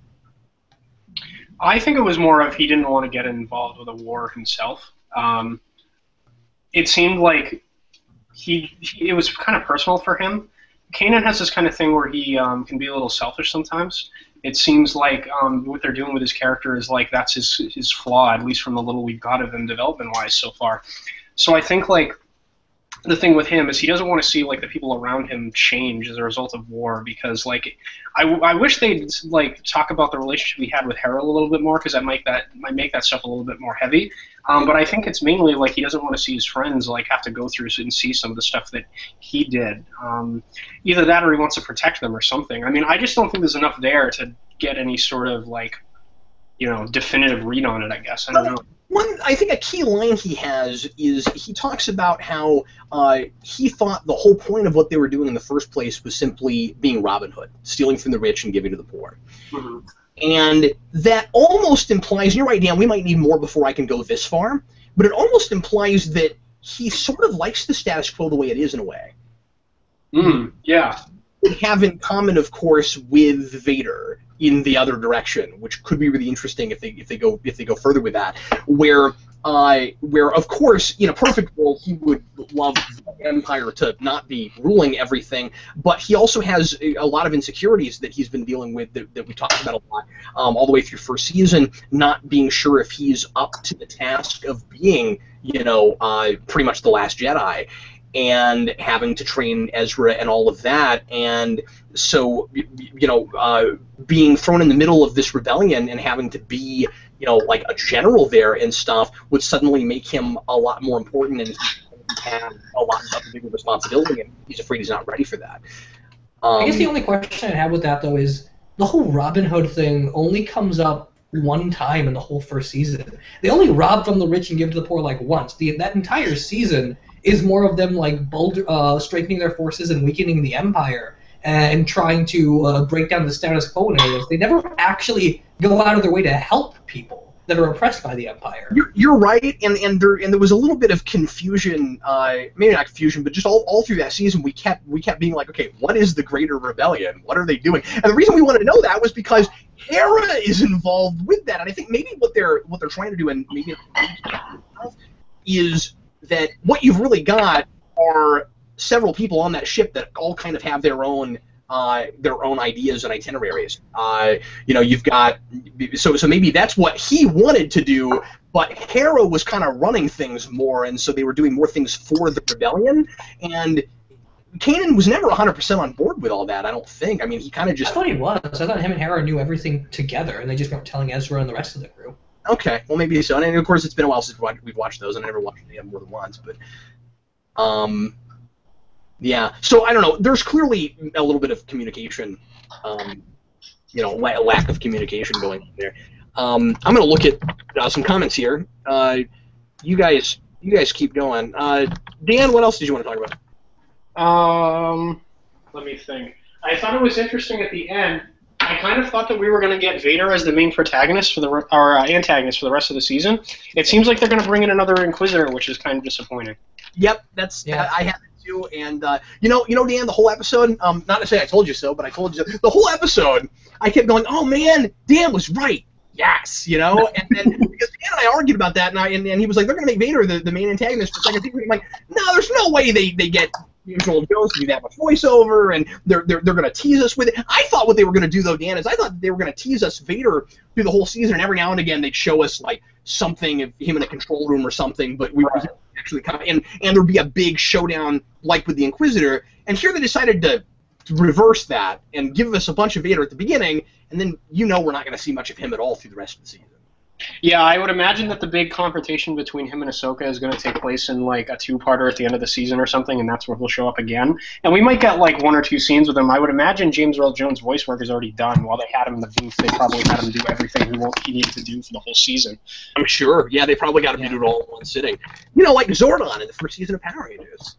I think it was more of he didn't want to get involved with a war himself. Um, it seemed like he, he it was kind of personal for him. Kanan has this kind of thing where he um, can be a little selfish sometimes. It seems like um, what they're doing with his character is like that's his his flaw, at least from the little we've got of him development wise so far. So I think like the thing with him is he doesn't want to see like the people around him change as a result of war because like I, I wish they'd like talk about the relationship he had with Hera a little bit more because that might that might make that stuff a little bit more heavy. Um, but I think it's mainly like he doesn't want to see his friends like have to go through and see some of the stuff that he did. Um, either that or he wants to protect them or something. I mean, I just don't think there's enough there to get any sort of like you know definitive read on it. I guess I don't know. One, I think a key line he has is he talks about how uh, he thought the whole point of what they were doing in the first place was simply being Robin Hood, stealing from the rich and giving to the poor. Mm-hmm. And that almost implies, you're right, Dan, we might need more before I can go this far, but it almost implies that he sort of likes the status quo the way it is in a way. Mm, yeah. Would have in common, of course, with Vader in the other direction, which could be really interesting if they if they go if they go further with that. Where uh, where of course in a perfect world he would love the Empire to not be ruling everything, but he also has a, lot of insecurities that he's been dealing with that, that we talked about a lot um, all the way through first season, not being sure if he's up to the task of being you know uh, pretty much the last Jedi and having to train Ezra and all of that. And so, you know, uh, being thrown in the middle of this rebellion and having to be, you know, like a general there and stuff would suddenly make him a lot more important and have a lot of bigger responsibility. And he's afraid he's not ready for that. Um, I guess the only question I have with that though is the whole Robin Hood thing only comes up one time in the whole first season. They only rob from the rich and give to the poor like once. The that entire season is more of them like boulder, uh, strengthening their forces and weakening the empire and trying to uh, break down the status quo in areas. They never actually go out of their way to help people that are oppressed by the empire. You're, you're right, and and there and there was a little bit of confusion, uh, maybe not confusion, but just all, all through that season, we kept we kept being like, okay, what is the Greater Rebellion? What are they doing? And the reason we wanted to know that was because Hera is involved with that, and I think maybe what they're what they're trying to do, and maybe is that what you've really got are several people on that ship that all kind of have their own uh, their own ideas and itineraries. Uh, you know, you've got so so maybe that's what he wanted to do, but Hera was kind of running things more, and so they were doing more things for the rebellion. And Kanan was never 100% on board with all that. I don't think. I mean, he kind of I just thought he was. I thought him and Hera knew everything together, and they just weren't telling Ezra and the rest of the crew. Okay. Well, maybe so. And of course, it's been a while since we've watched those, and I never watched them more than once. But um, yeah. So I don't know. There's clearly a little bit of communication, um, you know, la- lack of communication going on there. Um, I'm gonna look at uh, some comments here. Uh, you guys, you guys keep going. Uh, Dan, what else did you want to talk about? Um, let me think. I thought it was interesting at the end. I kind of thought that we were going to get Vader as the main protagonist for the re- or uh, antagonist for the rest of the season. It seems like they're going to bring in another Inquisitor, which is kind of disappointing. Yep, that's Yeah. I, I had it too. And uh, you know, you know, Dan, the whole episode. Um, not to say I told you so, but I told you the whole episode. I kept going, "Oh man, Dan was right." Yes, you know, and then because Dan and I argued about that, and, I, and, and he was like, "They're going to make Vader the, the main antagonist for second season." I'm like, "No, there's no way they, they get James Earl Jones to do that much voiceover, and they're they're, they're going to tease us with it." I thought what they were going to do though, Dan, is I thought they were going to tease us Vader through the whole season, and every now and again they'd show us like something of him in a control room or something, but we Right. actually come and and there'd be a big showdown like with the Inquisitor. And here they decided to reverse that and give us a bunch of Vader at the beginning, and then you know we're not going to see much of him at all through the rest of the season. Yeah, I would imagine that the big confrontation between him and Ahsoka is going to take place in like a two-parter at the end of the season or something, and that's where he'll show up again. And we might get like one or two scenes with him. I would imagine James Earl Jones' voice work is already done. While they had him in the booth, they probably had him do everything he, needed to do for the whole season. I'm sure. Yeah, they probably got him to do it all in one sitting. You know, like Zordon in the first season of Power Rangers.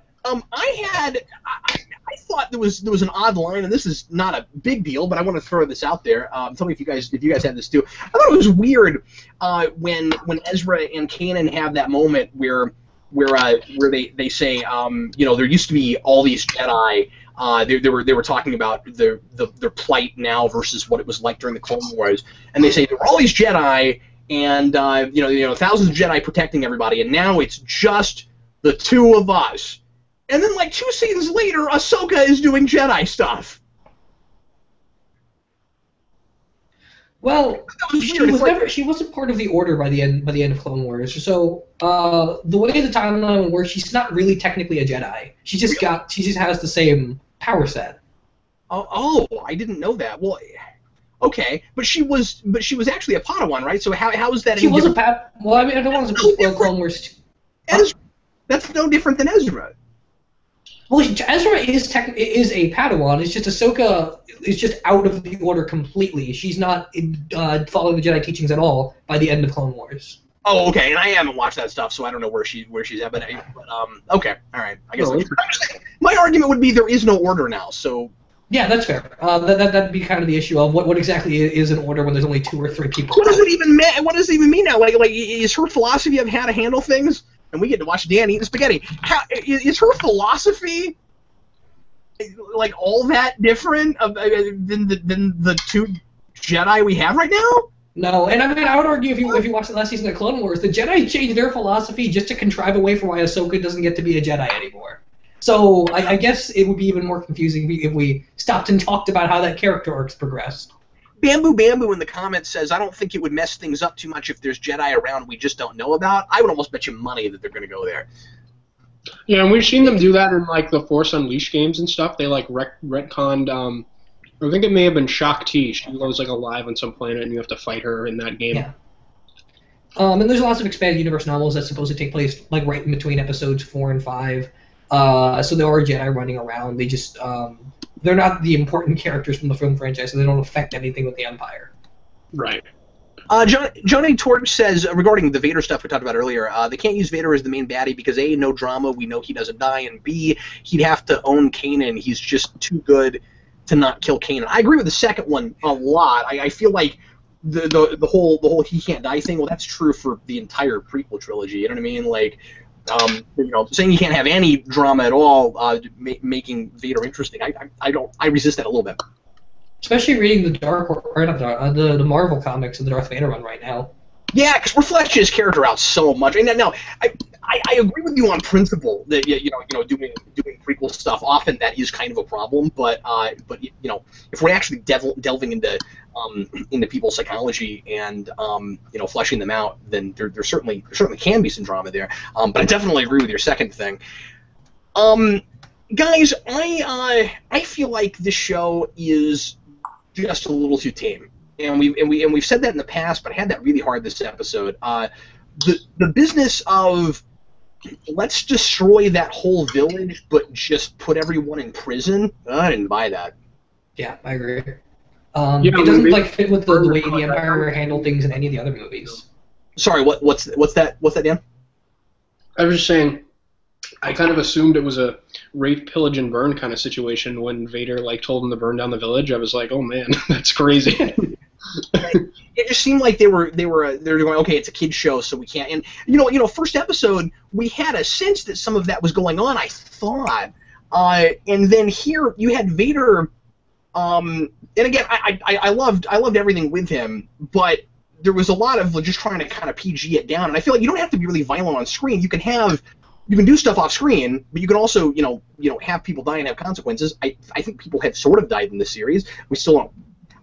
Um, I had, I, I thought there was there was an odd line, and this is not a big deal, but I want to throw this out there. Um, tell me if you guys if you guys had this too. I thought it was weird uh, when when Ezra and Kanan have that moment where where uh, where they they say, um, you know, there used to be all these Jedi. Uh, they, they were they were talking about the, the their plight now versus what it was like during the Clone Wars, and they say there were all these Jedi, and uh, you know you know thousands of Jedi protecting everybody, and now it's just the two of us. And then, like two scenes later, Ahsoka is doing Jedi stuff. Well, she was like, never. She wasn't part of the Order by the end. By the end of Clone Wars, so uh, the way the timeline works, she's not really technically a Jedi. She just got. She just has the same power set. oh, oh, I didn't know that. Well, okay, but she was, but she was actually a Padawan, right? So how, how is that? She was a different? Well, I mean, I don't want to spoil Clone Wars. too- Ezra. That's no different than Ezra. Well, Ezra is tech, is a Padawan. It's just Ahsoka is just out of the Order completely. She's not uh, following the Jedi teachings at all by the end of Clone Wars. Oh, okay, and I haven't watched that stuff, so I don't know where she where she's at. But, I, but um, okay, all right. I guess No, that's- I'm just saying, my argument would be there is no order now. So Yeah, that's fair. Uh, that, that that'd be kind of the issue of what, what exactly is an order when there's only two or three people. what does it even mean? What does it even mean now? Like like is her philosophy of how to handle things? And we get to watch Dan eat the spaghetti. How, is, is her philosophy like all that different of, uh, than the than the two Jedi we have right now? No, and I mean I would argue if you if you watch the last season of Clone Wars, the Jedi changed their philosophy just to contrive a way for why Ahsoka doesn't get to be a Jedi anymore. So I, I guess it would be even more confusing if we stopped and talked about how that character arc's progressed. Bamboo Bamboo in the comments says, I don't think it would mess things up too much if there's Jedi around we just don't know about. I would almost bet you money that they're going to go there. Yeah, and we've seen them do that in like the Force Unleashed games and stuff. They like rec- retconned. Um, I think it may have been Shaak Ti. She was like alive on some planet, and you have to fight her in that game. Yeah. Um, and there's lots of expanded universe novels that's supposed to take place like right in between episodes four and five. Uh, so there are Jedi running around. They just um, they're not the important characters from the film franchise, so they don't affect anything with the Empire. Right. Uh, John, Johnny Torch says uh, regarding the Vader stuff we talked about earlier, uh, they can't use Vader as the main baddie because A, no drama, we know he doesn't die, and B, he'd have to own Kanan. He's just too good to not kill Kanan. I agree with the second one a lot. I, I feel like the, the the whole the whole he can't die thing. Well, that's true for the entire prequel trilogy. You know what I mean? Like, um, you know, saying you can't have any drama at all, uh, ma- making Vader interesting. I, I I don't I resist that a little bit. Especially reading the Dark or not the, uh, the the Marvel comics of the Darth Vader run right now. Yeah, because we're fleshing his character out so much. And now, I, I, I agree with you on principle that you know, you know, doing doing prequel stuff often that is kind of a problem. But uh, but you know, if we're actually devil, delving into um, into people's psychology and um, you know, fleshing them out, then there, there certainly there certainly can be some drama there. Um, but I definitely agree with your second thing. Um, guys, I uh, I feel like this show is just a little too tame and we and we and we've said that in the past, but I had that really hard this episode. Uh, the the business of let's destroy that whole village, but just put everyone in prison. I didn't buy that. Yeah, I agree. Um, Yeah, it doesn't maybe- like fit with the, the way the Empire handled things in any of the other movies. Sorry, what what's what's that? What's that, Dan? I was just saying, I kind of assumed it was a rape, pillage, and burn kind of situation when Vader like told him to burn down the village. I was like, oh man, that's crazy. It just seemed like they were they were uh, they were going okay. It's a kids show, so we can't. And you know you know first episode we had a sense that some of that was going on. I thought, uh, and then here you had Vader. Um, and again, I, I I loved I loved everything with him, but there was a lot of just trying to kind of PG it down. And I feel like you don't have to be really violent on screen. You can have you can do stuff off screen, but you can also you know you know have people die and have consequences. I I think people have sort of died in this series. We still don't.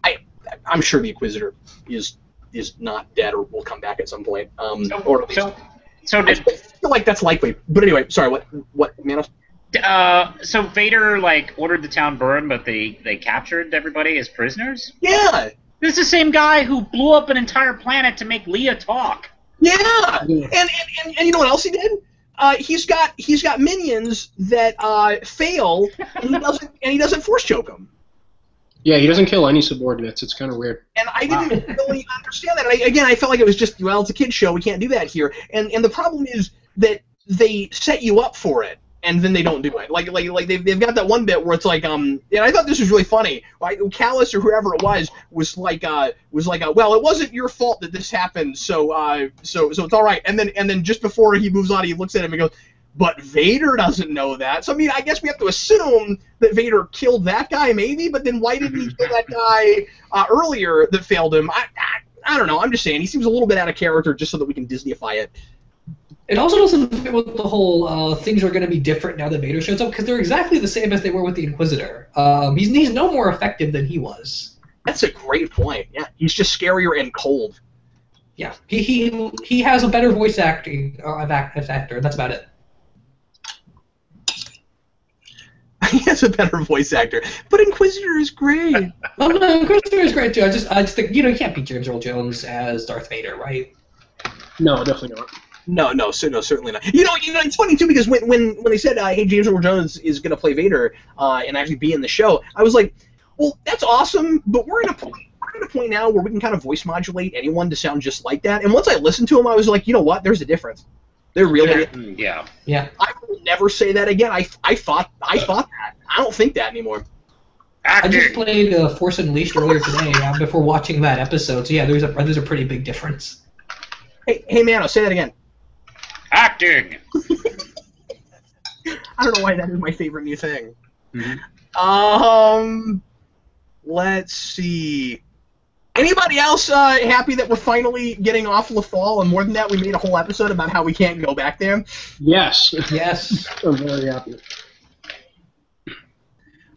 I I'm sure the Inquisitor is is not dead or will come back at some point. Um, or at least, So, so I feel like that's likely. But anyway, sorry. What what Manos? Uh, so Vader like ordered the town burned, but they they captured everybody as prisoners. Yeah, This is the same guy who blew up an entire planet to make Leia talk. yeah. And and, and, and you know what else he did? Uh, he's got he's got minions that uh, fail, and he doesn't and he doesn't force choke them. yeah, he doesn't kill any subordinates. It's kind of weird. And I didn't really understand that. And I, again, I felt like it was just well, it's a kids show. We can't do that here. And and the problem is that they set you up for it, and then they don't do it. Like like like they've, they've got that one bit where it's like um, and I thought this was really funny. Like Kallus or whoever it was was like uh was like uh, well, it wasn't your fault that this happened, so uh so so it's all right. And then and then just before he moves on, he looks at him and goes. But Vader doesn't know that. So I mean, I guess we have to assume that Vader killed that guy, maybe. But then why didn't he kill that guy uh, earlier that failed him? I, I I don't know. I'm just saying he seems a little bit out of character, just so that we can Disneyify it. It also doesn't fit with the whole uh, things are going to be different now that Vader shows up because they're exactly the same as they were with the Inquisitor. Um, he's he's no more effective than he was. That's a great point. Yeah, he's just scarier and cold. Yeah, he he he has a better voice acting uh, of act, actor. That's about it. he has a better voice actor, but Inquisitor is great. Oh no, Inquisitor is great too. I just I just think you know you can't beat James Earl Jones as Darth Vader, right? No, definitely not. No, no, so, no, certainly not. You know, you know, it's funny too because when when, when they said, uh, "Hey, James Earl Jones is going to play Vader uh, and actually be in the show," I was like, "Well, that's awesome," but we're in a point. We're at a point now where we can kind of voice modulate anyone to sound just like that. And once I listened to him, I was like, you know what? There's a difference. There really is. Mm, Yeah. Yeah. I will never say that again. I, I thought I thought that. I don't think that anymore. I just played uh, Force Unleashed earlier today uh, before watching that episode. So yeah, there's a there's a pretty big difference. Hey, hey, Mano, say that again. Acting. I don't know why that is my favorite new thing. Mhm. Um, let's see. Anybody else uh, happy that we're finally getting off Lothal? And more than that, we made a whole episode about how we can't go back there. Yes, Yes. I'm very happy.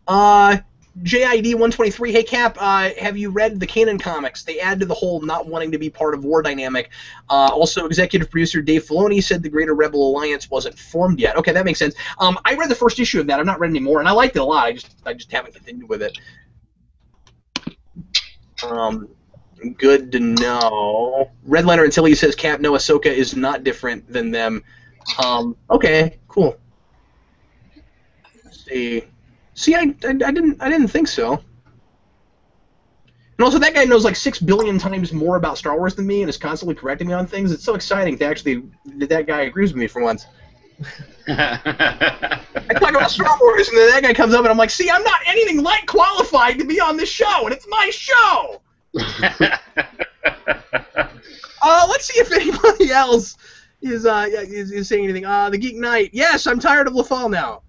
Uh, JID 123. Hey Cap, uh, have you read the Kanan comics? They add to the whole not wanting to be part of war dynamic. Uh, also, executive producer Dave Filoni said the Greater Rebel Alliance wasn't formed yet. Okay, that makes sense. Um, I read the first issue of that. I've not read any more, and I liked it a lot. I just I just haven't continued with it. Um, good to know. Red Letter Antilles says Cap no Ahsoka is not different than them. Um, okay, cool. Let's see. See, I, I, I didn't I didn't think so. And also, that guy knows like six billion times more about Star Wars than me, and is constantly correcting me on things. It's so exciting to actually that that guy agrees with me for once. I talk about Star Wars, and then that guy comes up, and I'm like, "See, I'm not anything like qualified to be on this show, and it's my show." Uh, let's see if anybody else is uh is, is saying anything. Uh, the Geek Knight. Yes, I'm tired of Lothal now.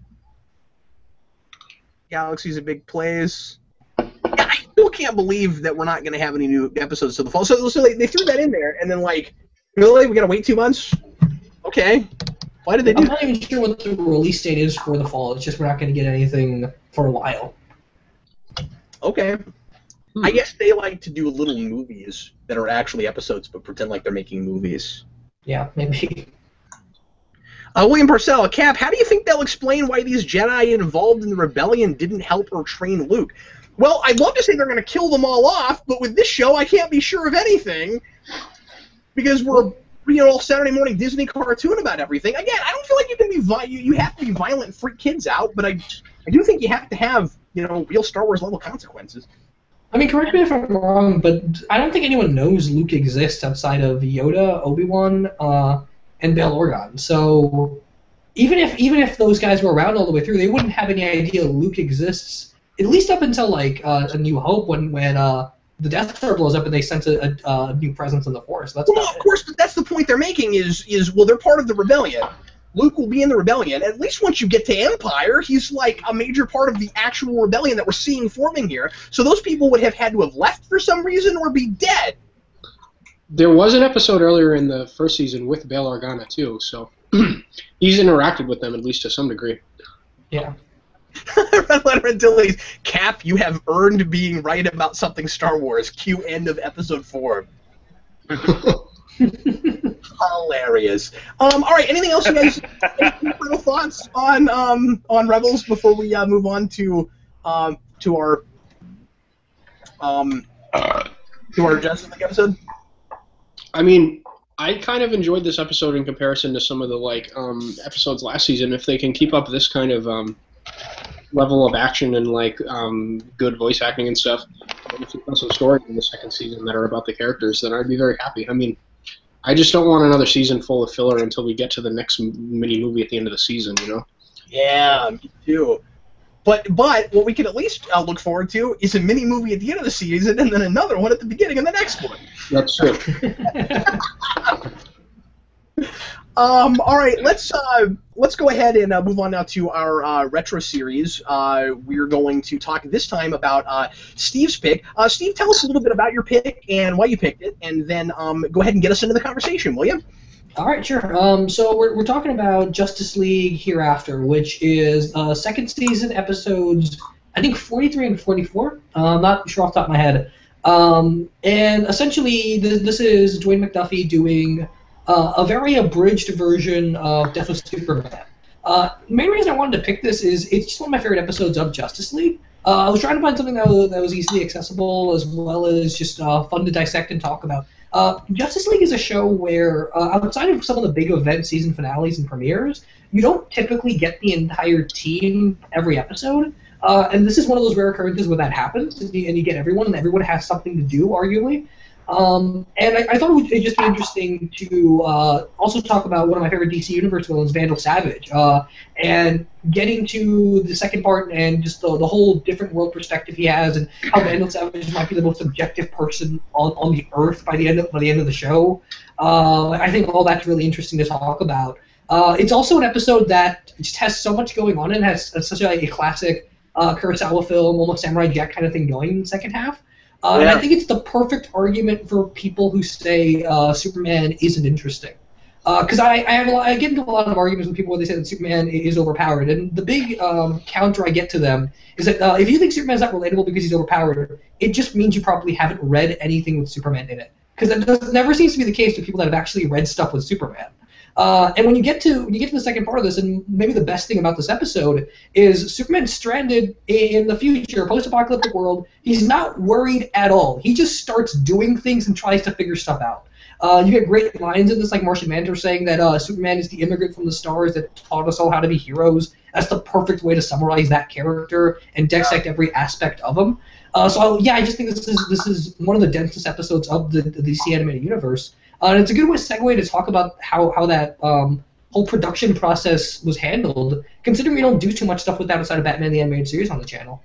Galaxy's a big place. I still can't believe that we're not going to have any new episodes to the fall. So, so they, they threw that in there, and then like, really, we got to wait two months? Okay. Why did they do I'm not even sure what the release date is for the fall. It's just we're not going to get anything for a while. Okay. Hmm. I guess they like to do little movies that are actually episodes, but pretend like they're making movies. Yeah, maybe. Uh, William Purcell, Cap, how do you think they'll explain why these Jedi involved in the rebellion didn't help or train Luke? Well, I'd love to say they're going to kill them all off, but with this show, I can't be sure of anything because we're you know all Saturday morning Disney cartoon about everything. Again, I don't feel like you can be vi- you, you have to be violent and freak kids out, but I I do think you have to have you know real Star Wars level consequences. I mean, correct me if I'm wrong, but I don't think anyone knows Luke exists outside of Yoda, Obi Wan, uh, and Bail Organa. So even if even if those guys were around all the way through, they wouldn't have any idea Luke exists. At least up until like uh, A New Hope, when when uh, the Death Star blows up and they sense a, a, a new presence in the Force. That's Well, of course, but that's the point they're making is is well, they're part of the rebellion. Luke will be in the rebellion. At least once you get to Empire, he's like a major part of the actual rebellion that we're seeing forming here. So those people would have had to have left for some reason or be dead. There was an episode earlier in the first season with Bail Organa too, so he's interacted with them at least to some degree. Yeah. Red Letter Antilles, Cap, you have earned being right about something Star Wars. Q end of episode four. Hilarious. Um, all right. Anything else, you guys? any final thoughts on um, on Rebels before we uh, move on to um, to our um, to our Justice League episode? I mean, I kind of enjoyed this episode in comparison to some of the like um, episodes last season. If they can keep up this kind of um, level of action and like um, good voice acting and stuff, and if you some stories in the second season that are about the characters, then I'd be very happy. I mean, I just don't want another season full of filler until we get to the next mini movie at the end of the season. You know. Yeah, me too. But but what we can at least uh, look forward to is a mini movie at the end of the season, and then another one at the beginning of the next one. That's true. Um, all right, let's uh, let's go ahead and uh, move on now to our uh, retro series. Uh, we're going to talk this time about uh, Steve's pick. Uh, Steve, tell us a little bit about your pick and why you picked it, and then um, go ahead and get us into the conversation, will you? All right, sure. Um, so we're, we're talking about Justice League Hereafter, which is uh, second season episodes, I think 43 and 44. Uh, I'm not sure off the top of my head. Um, and essentially, this, this is Dwayne McDuffie doing uh, a very abridged version of Death of Superman. Uh, the main reason I wanted to pick this is it's just one of my favorite episodes of Justice League. Uh, I was trying to find something that was, that was easily accessible as well as just uh, fun to dissect and talk about. Uh, Justice League is a show where, uh, outside of some of the big event season finales and premieres, you don't typically get the entire team every episode. Uh, and this is one of those rare occurrences where that happens, and you, and you get everyone, and everyone has something to do, arguably. Um, and I, I thought it would just be interesting to uh, also talk about one of my favorite DC Universe villains, Vandal Savage, uh, and getting to the second part and just the, the whole different world perspective he has, and how Vandal Savage might be the most objective person on, on the earth by the end of by the end of the show. Uh, I think all that's really interesting to talk about. Uh, it's also an episode that just has so much going on and has, such a, a classic uh, Kurosawa film, almost Samurai Jack kind of thing going in the second half. Uh, And I think it's the perfect argument for people who say uh, Superman isn't interesting. Because I, I, have a lot, I get into a lot of arguments with people where they say that Superman is overpowered, and the big um, counter I get to them is that uh, if you think Superman's not relatable because he's overpowered, it just means you probably haven't read anything with Superman in it. Because that does, never seems to be the case with people that have actually read stuff with Superman. Uh, and when you get to when you get to the second part of this, and maybe the best thing about this episode is Superman stranded in the future, post-apocalyptic world. He's not worried at all. He just starts doing things and tries to figure stuff out. Uh, you get great lines in this, like Martian Manhunter saying that uh, Superman is the immigrant from the stars that taught us all how to be heroes. That's the perfect way to summarize that character and dissect every aspect of him. Uh, so yeah, I just think this is this is one of the densest episodes of the, the DC animated universe. Uh, and it's a good way, segue to talk about how, how that um, whole production process was handled, considering we don't do too much stuff with that outside of Batman the Animated Series on the channel.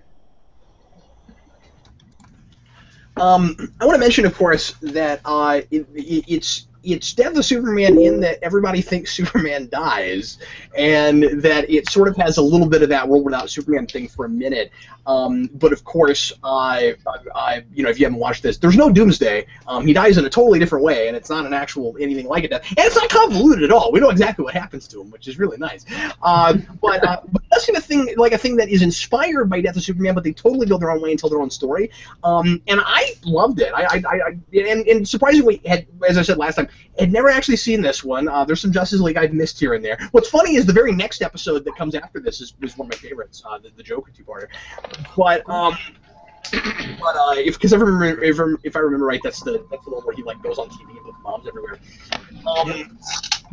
Um, I want to mention, of course, that uh, it, it, it's it's Death of Superman in that everybody thinks Superman dies, and that it sort of has a little bit of that world without Superman thing for a minute. Um, but of course, I, I, you know, if you haven't watched this, there's no Doomsday. Um, he dies in a totally different way, and it's not an actual anything like a death, and it's not convoluted at all. We know exactly what happens to him, which is really nice. Uh, but, uh, but that's kind of thing, like a thing that is inspired by Death of Superman, but they totally go their own way and tell their own story. Um, and I loved it. I, I, I and, and surprisingly, had, as I said last time, had never actually seen this one. Uh, there's some Justice League I've missed here and there. What's funny is the very next episode that comes after this is, is one of my favorites, uh, the, the Joker two-parter. But um, but uh, if because if, if I remember right, that's the that's the one where he like goes on TV and puts bombs everywhere. Um,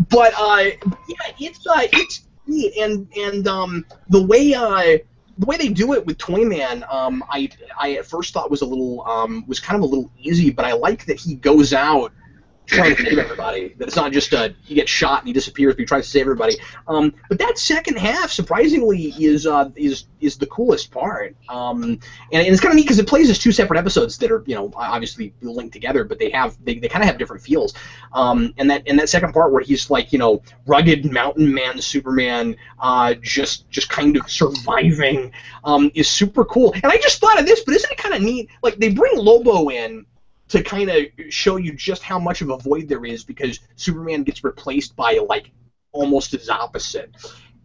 but uh, yeah, it's uh, it's neat, and and um, the way uh, the way they do it with Toyman, um, I I at first thought was a little um, was kind of a little easy, but I like that he goes out trying to save everybody. That it's not just uh, he gets shot and he disappears, but he tries to save everybody. Um, but that second half, surprisingly, is uh, is is the coolest part. Um, and, and it's kind of neat because it plays as two separate episodes that are you know obviously linked together, but they have they, they kind of have different feels. Um, and that and that second part where he's like you know rugged mountain man Superman, uh, just just kind of surviving, um, is super cool. And I just thought of this, but isn't it kind of neat? Like they bring Lobo in to kind of show you just how much of a void there is because Superman gets replaced by like almost his opposite.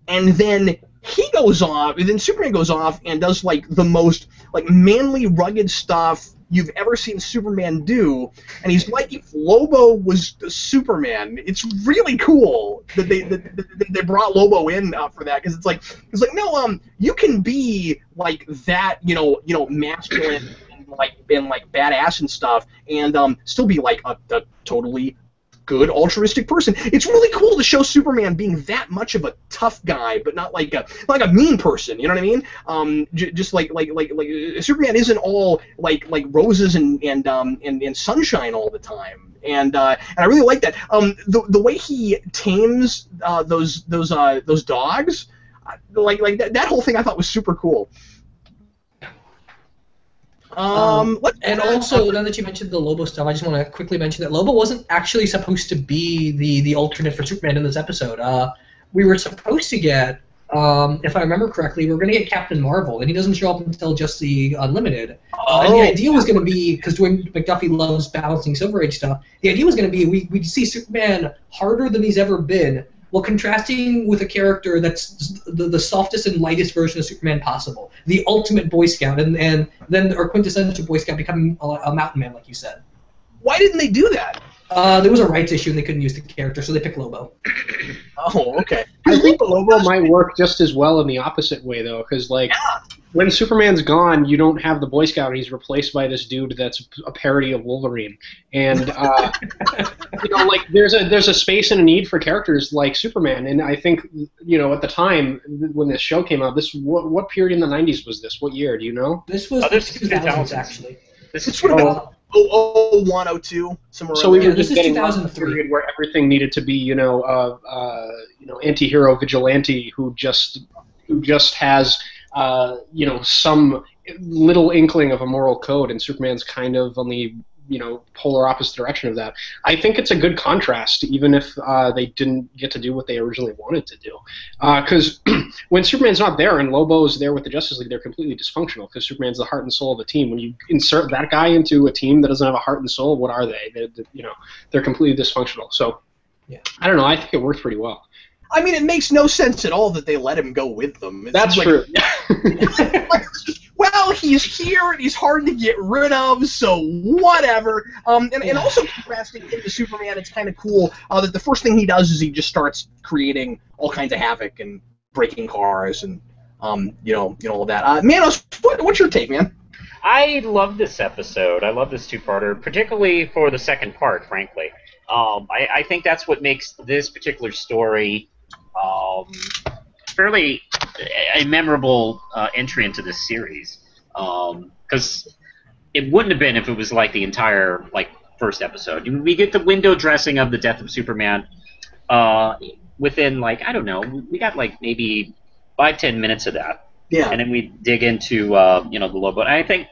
And then he goes off, and then Superman goes off and does like the most like manly, rugged stuff you've ever seen Superman do, and he's like if Lobo was Superman. It's really cool that they that, they brought Lobo in uh, for that because it's like it's like no um you can be like that you know you know masculine like been like badass and stuff, and um, still be like a, a totally good altruistic person. It's really cool to show Superman being that much of a tough guy, but not like a like a mean person. You know what I mean? Um, j- just like like like like uh, Superman isn't all like like roses and and um and, and sunshine all the time. And uh, and I really like that. Um, the the way he tames uh, those those uh those dogs, like like that, that whole thing I thought was super cool. Um, um and also, now that you mentioned the Lobo stuff, I just want to quickly mention that Lobo wasn't actually supposed to be the the alternate for Superman in this episode. Uh, we were supposed to get, um, if I remember correctly, we were going to get Captain Marvel, and he doesn't show up until just the Unlimited. Oh. Uh, and the idea was going to be because Dwayne McDuffie loves balancing Silver Age stuff. The idea was going to be we we see Superman harder than he's ever been, while contrasting with a character that's the, the softest and lightest version of Superman possible, the ultimate Boy Scout, and, and then or quintessential Boy Scout becoming a, a mountain man, like you said. Why didn't they do that? Uh, there was a rights issue and they couldn't use the character, so they picked Lobo. oh, okay. I think Lobo might work just as well in the opposite way, though, because like yeah. When Superman's gone, you don't have the Boy Scout; he's replaced by this dude that's a parody of Wolverine, and uh, you know, like there's a there's a space and a need for characters like Superman, and I think you know at the time when this show came out, this what what period in the '90s was this? What year? Do you know? This was oh, this 2000s, actually. This is oh, 0102 somewhere. So we were just getting a period where everything needed to be, you know, uh, uh, you know, anti-hero vigilante who just who just has, uh, you know, some little inkling of a moral code, and Superman's kind of on the you know polar opposite direction of that. I think it's a good contrast, even if uh, they didn't get to do what they originally wanted to do. Because uh, when Superman's not there and Lobo's there with the Justice League, they're completely dysfunctional. Because Superman's the heart and soul of the team. When you insert that guy into a team that doesn't have a heart and soul, what are they? They're, you know, they're completely dysfunctional. So, yeah, I don't know. I think it worked pretty well. I mean, it makes no sense at all that they let him go with them. It's That's like, true. like, well, he's here and he's hard to get rid of, so whatever. Um, and, and also contrasting him to Superman, it's kind of cool uh, that the first thing he does is he just starts creating all kinds of havoc and breaking cars and um, you know, you know all that. Uh, Manos, what, what's your take, man? I love this episode. I love this two-parter, particularly for the second part, frankly. Um, I, I, think that's what makes this particular story um, fairly a memorable uh, entry into this series because um, it wouldn't have been if it was like the entire like first episode. We get the window dressing of the death of Superman uh, within like I don't know, we got like maybe five ten minutes of that. Yeah. And then we dig into uh, you know the Lobo. And I think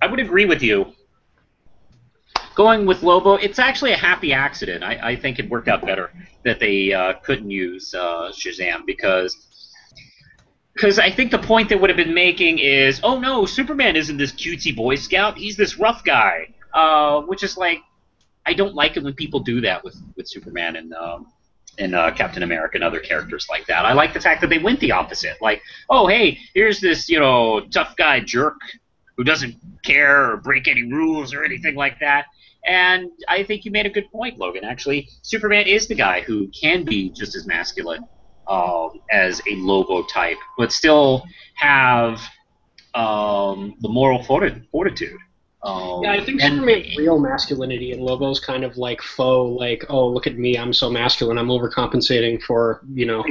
I would agree with you going with Lobo, it's actually a happy accident. I, I think it worked out better that they uh, couldn't use uh, Shazam because because I think the point they would have been making is, oh no, Superman isn't this cutesy Boy Scout. He's this rough guy, uh, which is like, I don't like it when people do that with with Superman and. Um, and uh, Captain America and other characters like that. I like the fact that they went the opposite. Like, oh, hey, here's this, you know, tough guy jerk who doesn't care or break any rules or anything like that. And I think you made a good point, Logan. Actually, Superman is the guy who can be just as masculine um, as a Lobo type, but still have um, the moral fortitude. Um, yeah, I think and, Superman's real masculinity and Lobo's kind of like faux, like, oh, look at me, I'm so masculine, I'm overcompensating for, you know,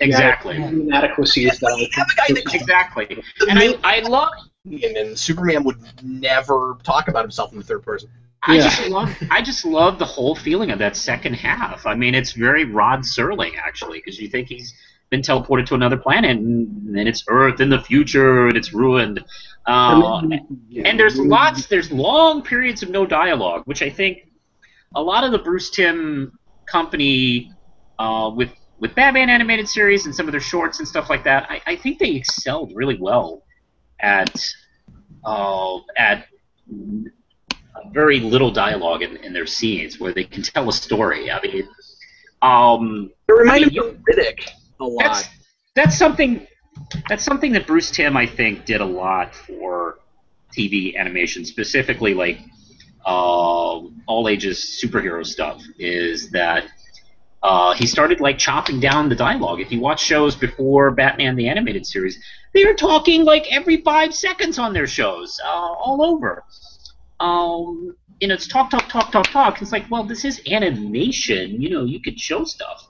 exactly inadequacies that I exactly. And I, I love. And then Superman would never talk about himself in the third person. I yeah. just love I just love the whole feeling of that second half. I mean, it's very Rod Serling actually, because you think he's been teleported to another planet, and then it's Earth in the future, and it's ruined. Uh, and there's lots, there's long periods of no dialogue, which I think a lot of the Bruce Timm company uh, with with Batman animated series and some of their shorts and stuff like that, I, I think they excelled really well at uh, at very little dialogue in, in their scenes where they can tell a story. I mean, um, it reminded I mean, me of Riddick a lot. That's, that's something. That's something that Bruce Timm, I think, did a lot for TV animation, specifically like uh, all ages superhero stuff. Is that uh, he started like chopping down the dialogue. If you watch shows before Batman the Animated Series, they were talking like every five seconds on their shows, uh, all over um, you know, it's talk, talk, talk, talk, talk. It's like, well, this is animation. You know, you could show stuff.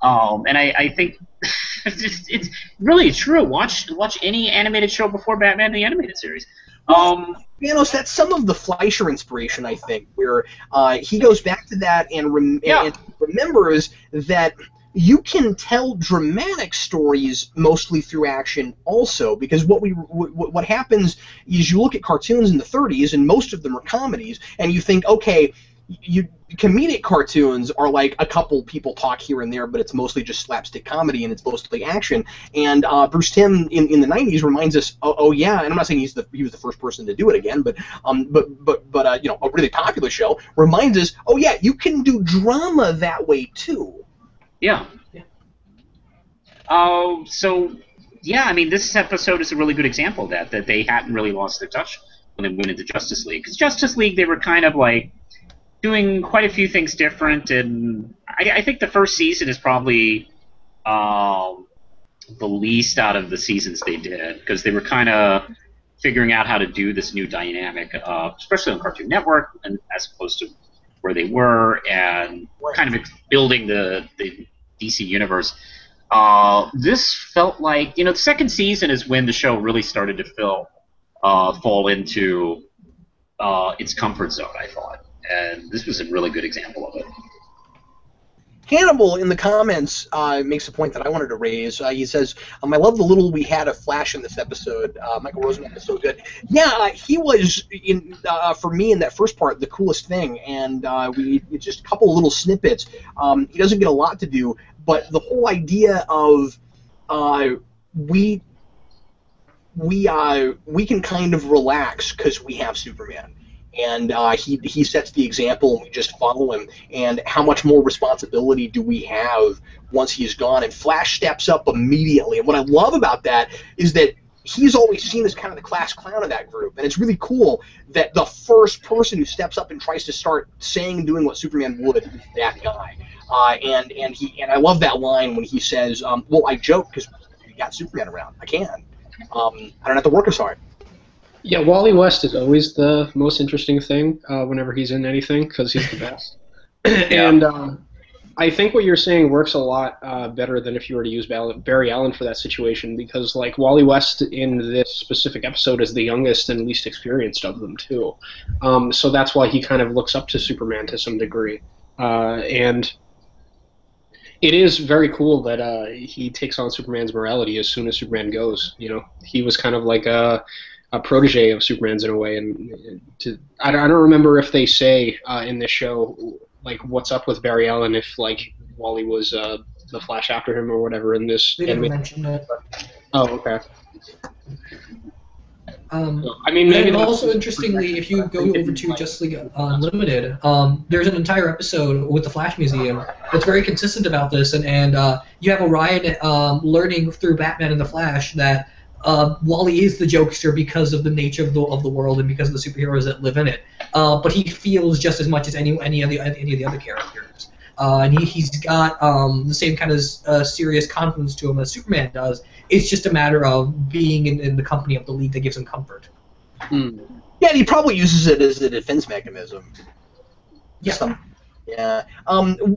Um, and I, I think it's, it's really true. Watch watch any animated show before Batman the Animated Series. Um, Thanos, that's some of the Fleischer inspiration, I think, where uh, he goes back to that and, rem- yeah. and remembers that you can tell dramatic stories mostly through action also because what we what happens is you look at cartoons in the 30s and most of them are comedies and you think okay you comedic cartoons are like a couple people talk here and there, but it's mostly just slapstick comedy and it's mostly action. And uh, Bruce Timm in, in the '90s reminds us, oh, oh, yeah, and I'm not saying he's the he was the first person to do it again, but um, but but but uh, you know, a really popular show reminds us, oh yeah, you can do drama that way too. Yeah. Yeah. Uh, so, yeah, I mean, this episode is a really good example of that, that they hadn't really lost their touch when they went into Justice League. Because Justice League, they were kind of like doing quite a few things different, and I, I think the first season is probably um, the least out of the seasons they did, because they were kind of figuring out how to do this new dynamic, uh, especially on Cartoon Network, and as opposed to where they were, and kind of building the, the DC universe. Uh, this felt like you know the second season is when the show really started to fill uh, fall into uh, its comfort zone. I thought, and this was a really good example of it. Hannibal in the comments uh, makes a point that I wanted to raise. Uh, he says, um, "I love the little we had of Flash in this episode. Uh, Michael Rosenbaum is so good. Yeah, uh, he was in uh, for me in that first part the coolest thing, and uh, we just a couple little snippets. Um, he doesn't get a lot to do, but the whole idea of we we we can kind of relax because we have Superman." And uh, he he sets the example, and we just follow him. And how much more responsibility do we have once he's gone? And Flash steps up immediately. And what I love about that is that he's always seen as kind of the class clown of that group, and it's really cool that the first person who steps up and tries to start saying and doing what Superman would is that guy. Uh, and and he and I love that line when he says, um, "Well, I joke because we got Superman around. I can. Um, I don't have to work as hard." Yeah, Wally West is always the most interesting thing uh, whenever he's in anything because he's the best. and uh, I think what you're saying works a lot uh, better than if you were to use Barry Allen for that situation because, like, Wally West in this specific episode is the youngest and least experienced of them, too. Um, so that's why he kind of looks up to Superman to some degree. Uh, and it is very cool that uh, he takes on Superman's morality as soon as Superman goes. You know, he was kind of like a a protege of Superman's in a way. And to I don't, I don't remember if they say uh, in this show like what's up with Barry Allen if like Wally was uh, the Flash after him or whatever in this. They didn't mention it. Oh, okay. Um, I mean, maybe and also interestingly, if you go over to Justice League Unlimited, um, there's an entire episode with the Flash Museum that's very consistent about this, and and uh, you have Orion um, learning through Batman and the Flash that uh, Wally is the jokester because of the nature of the of the world and because of the superheroes that live in it. Uh, but he feels just as much as any any of the any of the other characters. Uh, and he, he's got um, the same kind of uh, serious confidence to him as Superman does. It's just a matter of being in, in the company of the League that gives him comfort. Hmm. Yeah, and he probably uses it as a defense mechanism. Yeah. So, yeah. Um,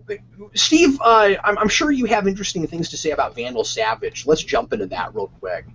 Steve, uh, I'm, I'm sure you have interesting things to say about Vandal Savage. Let's jump into that real quick.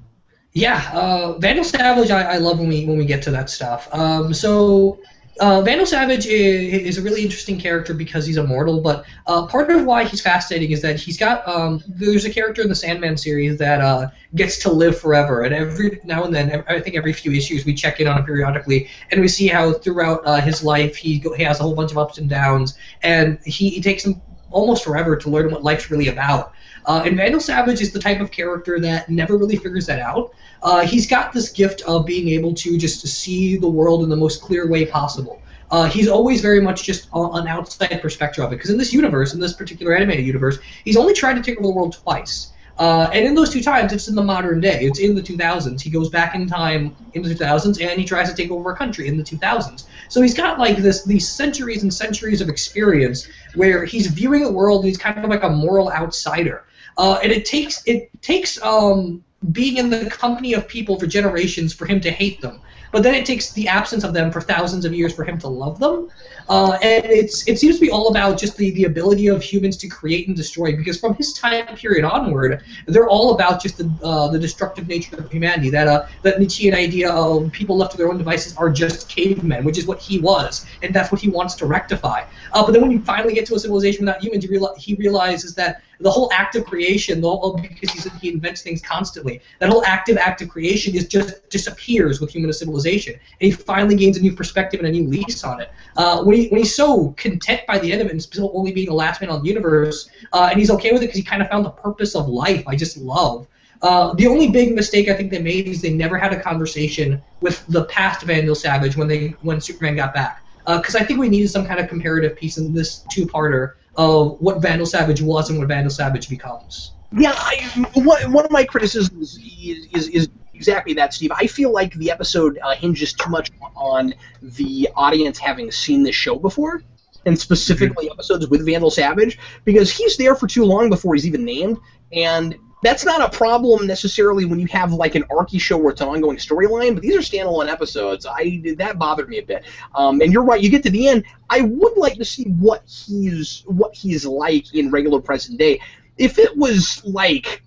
Yeah, uh, Vandal Savage, I, I love when we when we get to that stuff. Um, so uh, Vandal Savage is, is a really interesting character because he's immortal, but uh, part of why he's fascinating is that he's got um, there's a character in the Sandman series that uh, gets to live forever, and every now and then, I think every few issues we check in on him periodically, and we see how throughout uh, his life he, go, he has a whole bunch of ups and downs, and he, he takes him almost forever to learn what life's really about. Uh, and Vandal Savage is the type of character that never really figures that out. Uh, he's got this gift of being able to just see the world in the most clear way possible. Uh, he's always very much just an outside perspective of it. Because in this universe, in this particular animated universe, he's only tried to take over the world twice. Uh, and in those two times, it's in the modern day. It's in the 2000s. He goes back in time in the 2000s, and he tries to take over a country in the 2000s. So he's got like this these centuries and centuries of experience where he's viewing the world, and he's kind of like a moral outsider. Uh, and it takes it takes um, being in the company of people for generations for him to hate them. But then it takes the absence of them for thousands of years for him to love them. Uh, and it's it seems to be all about just the, the ability of humans to create and destroy. Because from his time period onward, they're all about just the uh, the destructive nature of humanity. That uh, that Nietzschean idea of people left to their own devices are just cavemen, which is what he was, and that's what he wants to rectify. Uh, but then when you finally get to a civilization without humans, he realizes that the whole act of creation, the whole, because he's, he invents things constantly, that whole active act of creation is just disappears with human civilization, and he finally gains a new perspective and a new lease on it. Uh, when, he, when he's so content by the end of it and still only being the last man on the universe, uh, and he's okay with it because he kind of found the purpose of life. I just love. Uh, the only big mistake I think they made is they never had a conversation with the past Vandal Savage when they when Superman got back. Because I think we needed some kind of comparative piece in this two-parter of what Vandal Savage was and what Vandal Savage becomes. Yeah, I, one, one of my criticisms is, is, is exactly that, Steve. I feel like the episode uh, hinges too much on the audience having seen this show before, and specifically episodes with Vandal Savage, because he's there for too long before he's even named, and that's not a problem necessarily when you have like an archy show where it's an ongoing storyline, but these are standalone episodes. I that bothered me a bit. Um, and you're right. You get to the end. I would like to see what he's what he's like in regular present day. If it was like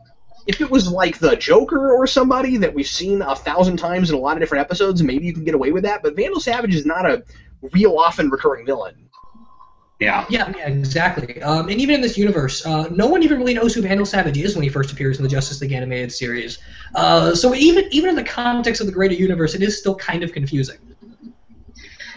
if it was like the Joker or somebody that we've seen a thousand times in a lot of different episodes, maybe you can get away with that. But Vandal Savage is not a real often recurring villain. Yeah. Yeah, yeah, exactly. Um, and even in this universe, uh, no one even really knows who Vandal Savage is when he first appears in the Justice League animated series. Uh, so even even in the context of the greater universe, it is still kind of confusing.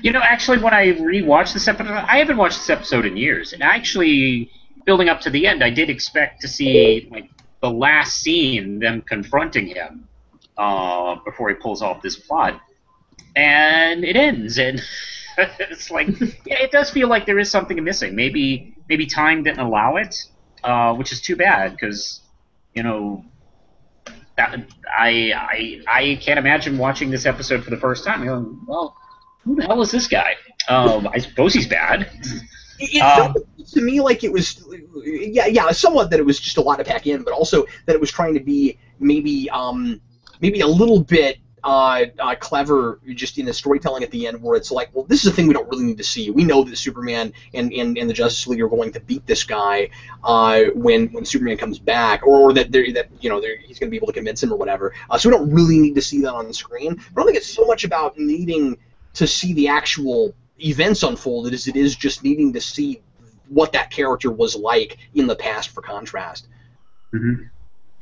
You know, actually, when I rewatched this episode, I haven't watched this episode in years, and actually, building up to the end, I did expect to see like the last scene, them confronting him uh, before he pulls off this plot, and it ends, and it's like yeah, it does feel like there is something missing. Maybe maybe time didn't allow it, uh, which is too bad because you know that I I I can't imagine watching this episode for the first time. Going, well, who the hell is this guy? Um, I suppose he's bad. It, Um, felt to me like it was, yeah, yeah, somewhat that it was just a lot to pack in, but also that it was trying to be maybe, um, maybe a little bit uh, uh, clever just in the storytelling at the end, where it's like, well, this is a thing we don't really need to see. We know that Superman and, and, and the Justice League are going to beat this guy uh, when when Superman comes back, or, or that that you know he's going to be able to convince him or whatever. Uh, so we don't really need to see that on the screen. But I don't think it's so much about needing to see the actual events unfolded as it is just needing to see what that character was like in the past for contrast. Uh,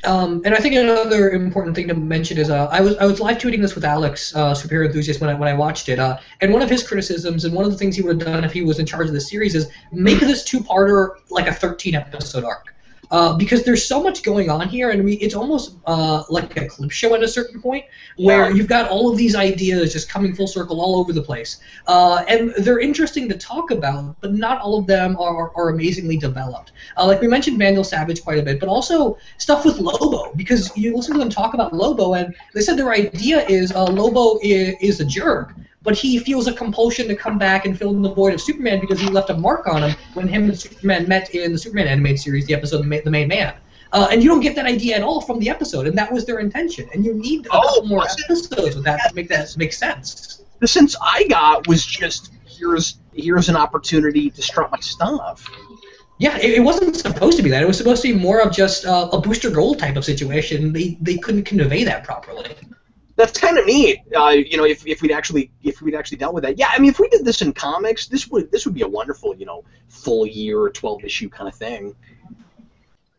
Um, and I think another important thing to mention is uh, I was I was live tweeting this with Alex, uh, superhero enthusiast, when I when I watched it. Uh, and one of his criticisms and one of the things he would have done if he was in charge of the series is make this two-parter like a 13 episode arc. Uh, because there's so much going on here, and we, it's almost uh, like a clip show at a certain point, where Yeah. you've got all of these ideas just coming full circle all over the place, uh, and they're interesting to talk about, but not all of them are, are amazingly developed. Uh, like we mentioned Vandal Savage quite a bit, but also stuff with Lobo, because you listen to them talk about Lobo, and they said their idea is uh, Lobo is, is a jerk, but he feels a compulsion to come back and fill in the void of Superman because he left a mark on him when him and Superman met in the Superman animated series, the episode The The Main Man. Uh, and you don't get that idea at all from the episode, and that was their intention. And you need a Oh, couple more episodes with that to make that make sense. The sense I got was just here's here's an opportunity to strut my stuff. Yeah, it, it wasn't supposed to be that. It was supposed to be more of just uh, a Booster Gold type of situation. They they couldn't convey that properly. That's kind of neat. Uh, you know, if, if we'd actually if we'd actually dealt with that, yeah. I mean, if we did this in comics, this would this would be a wonderful, you know, full year, or twelve issue kind of thing.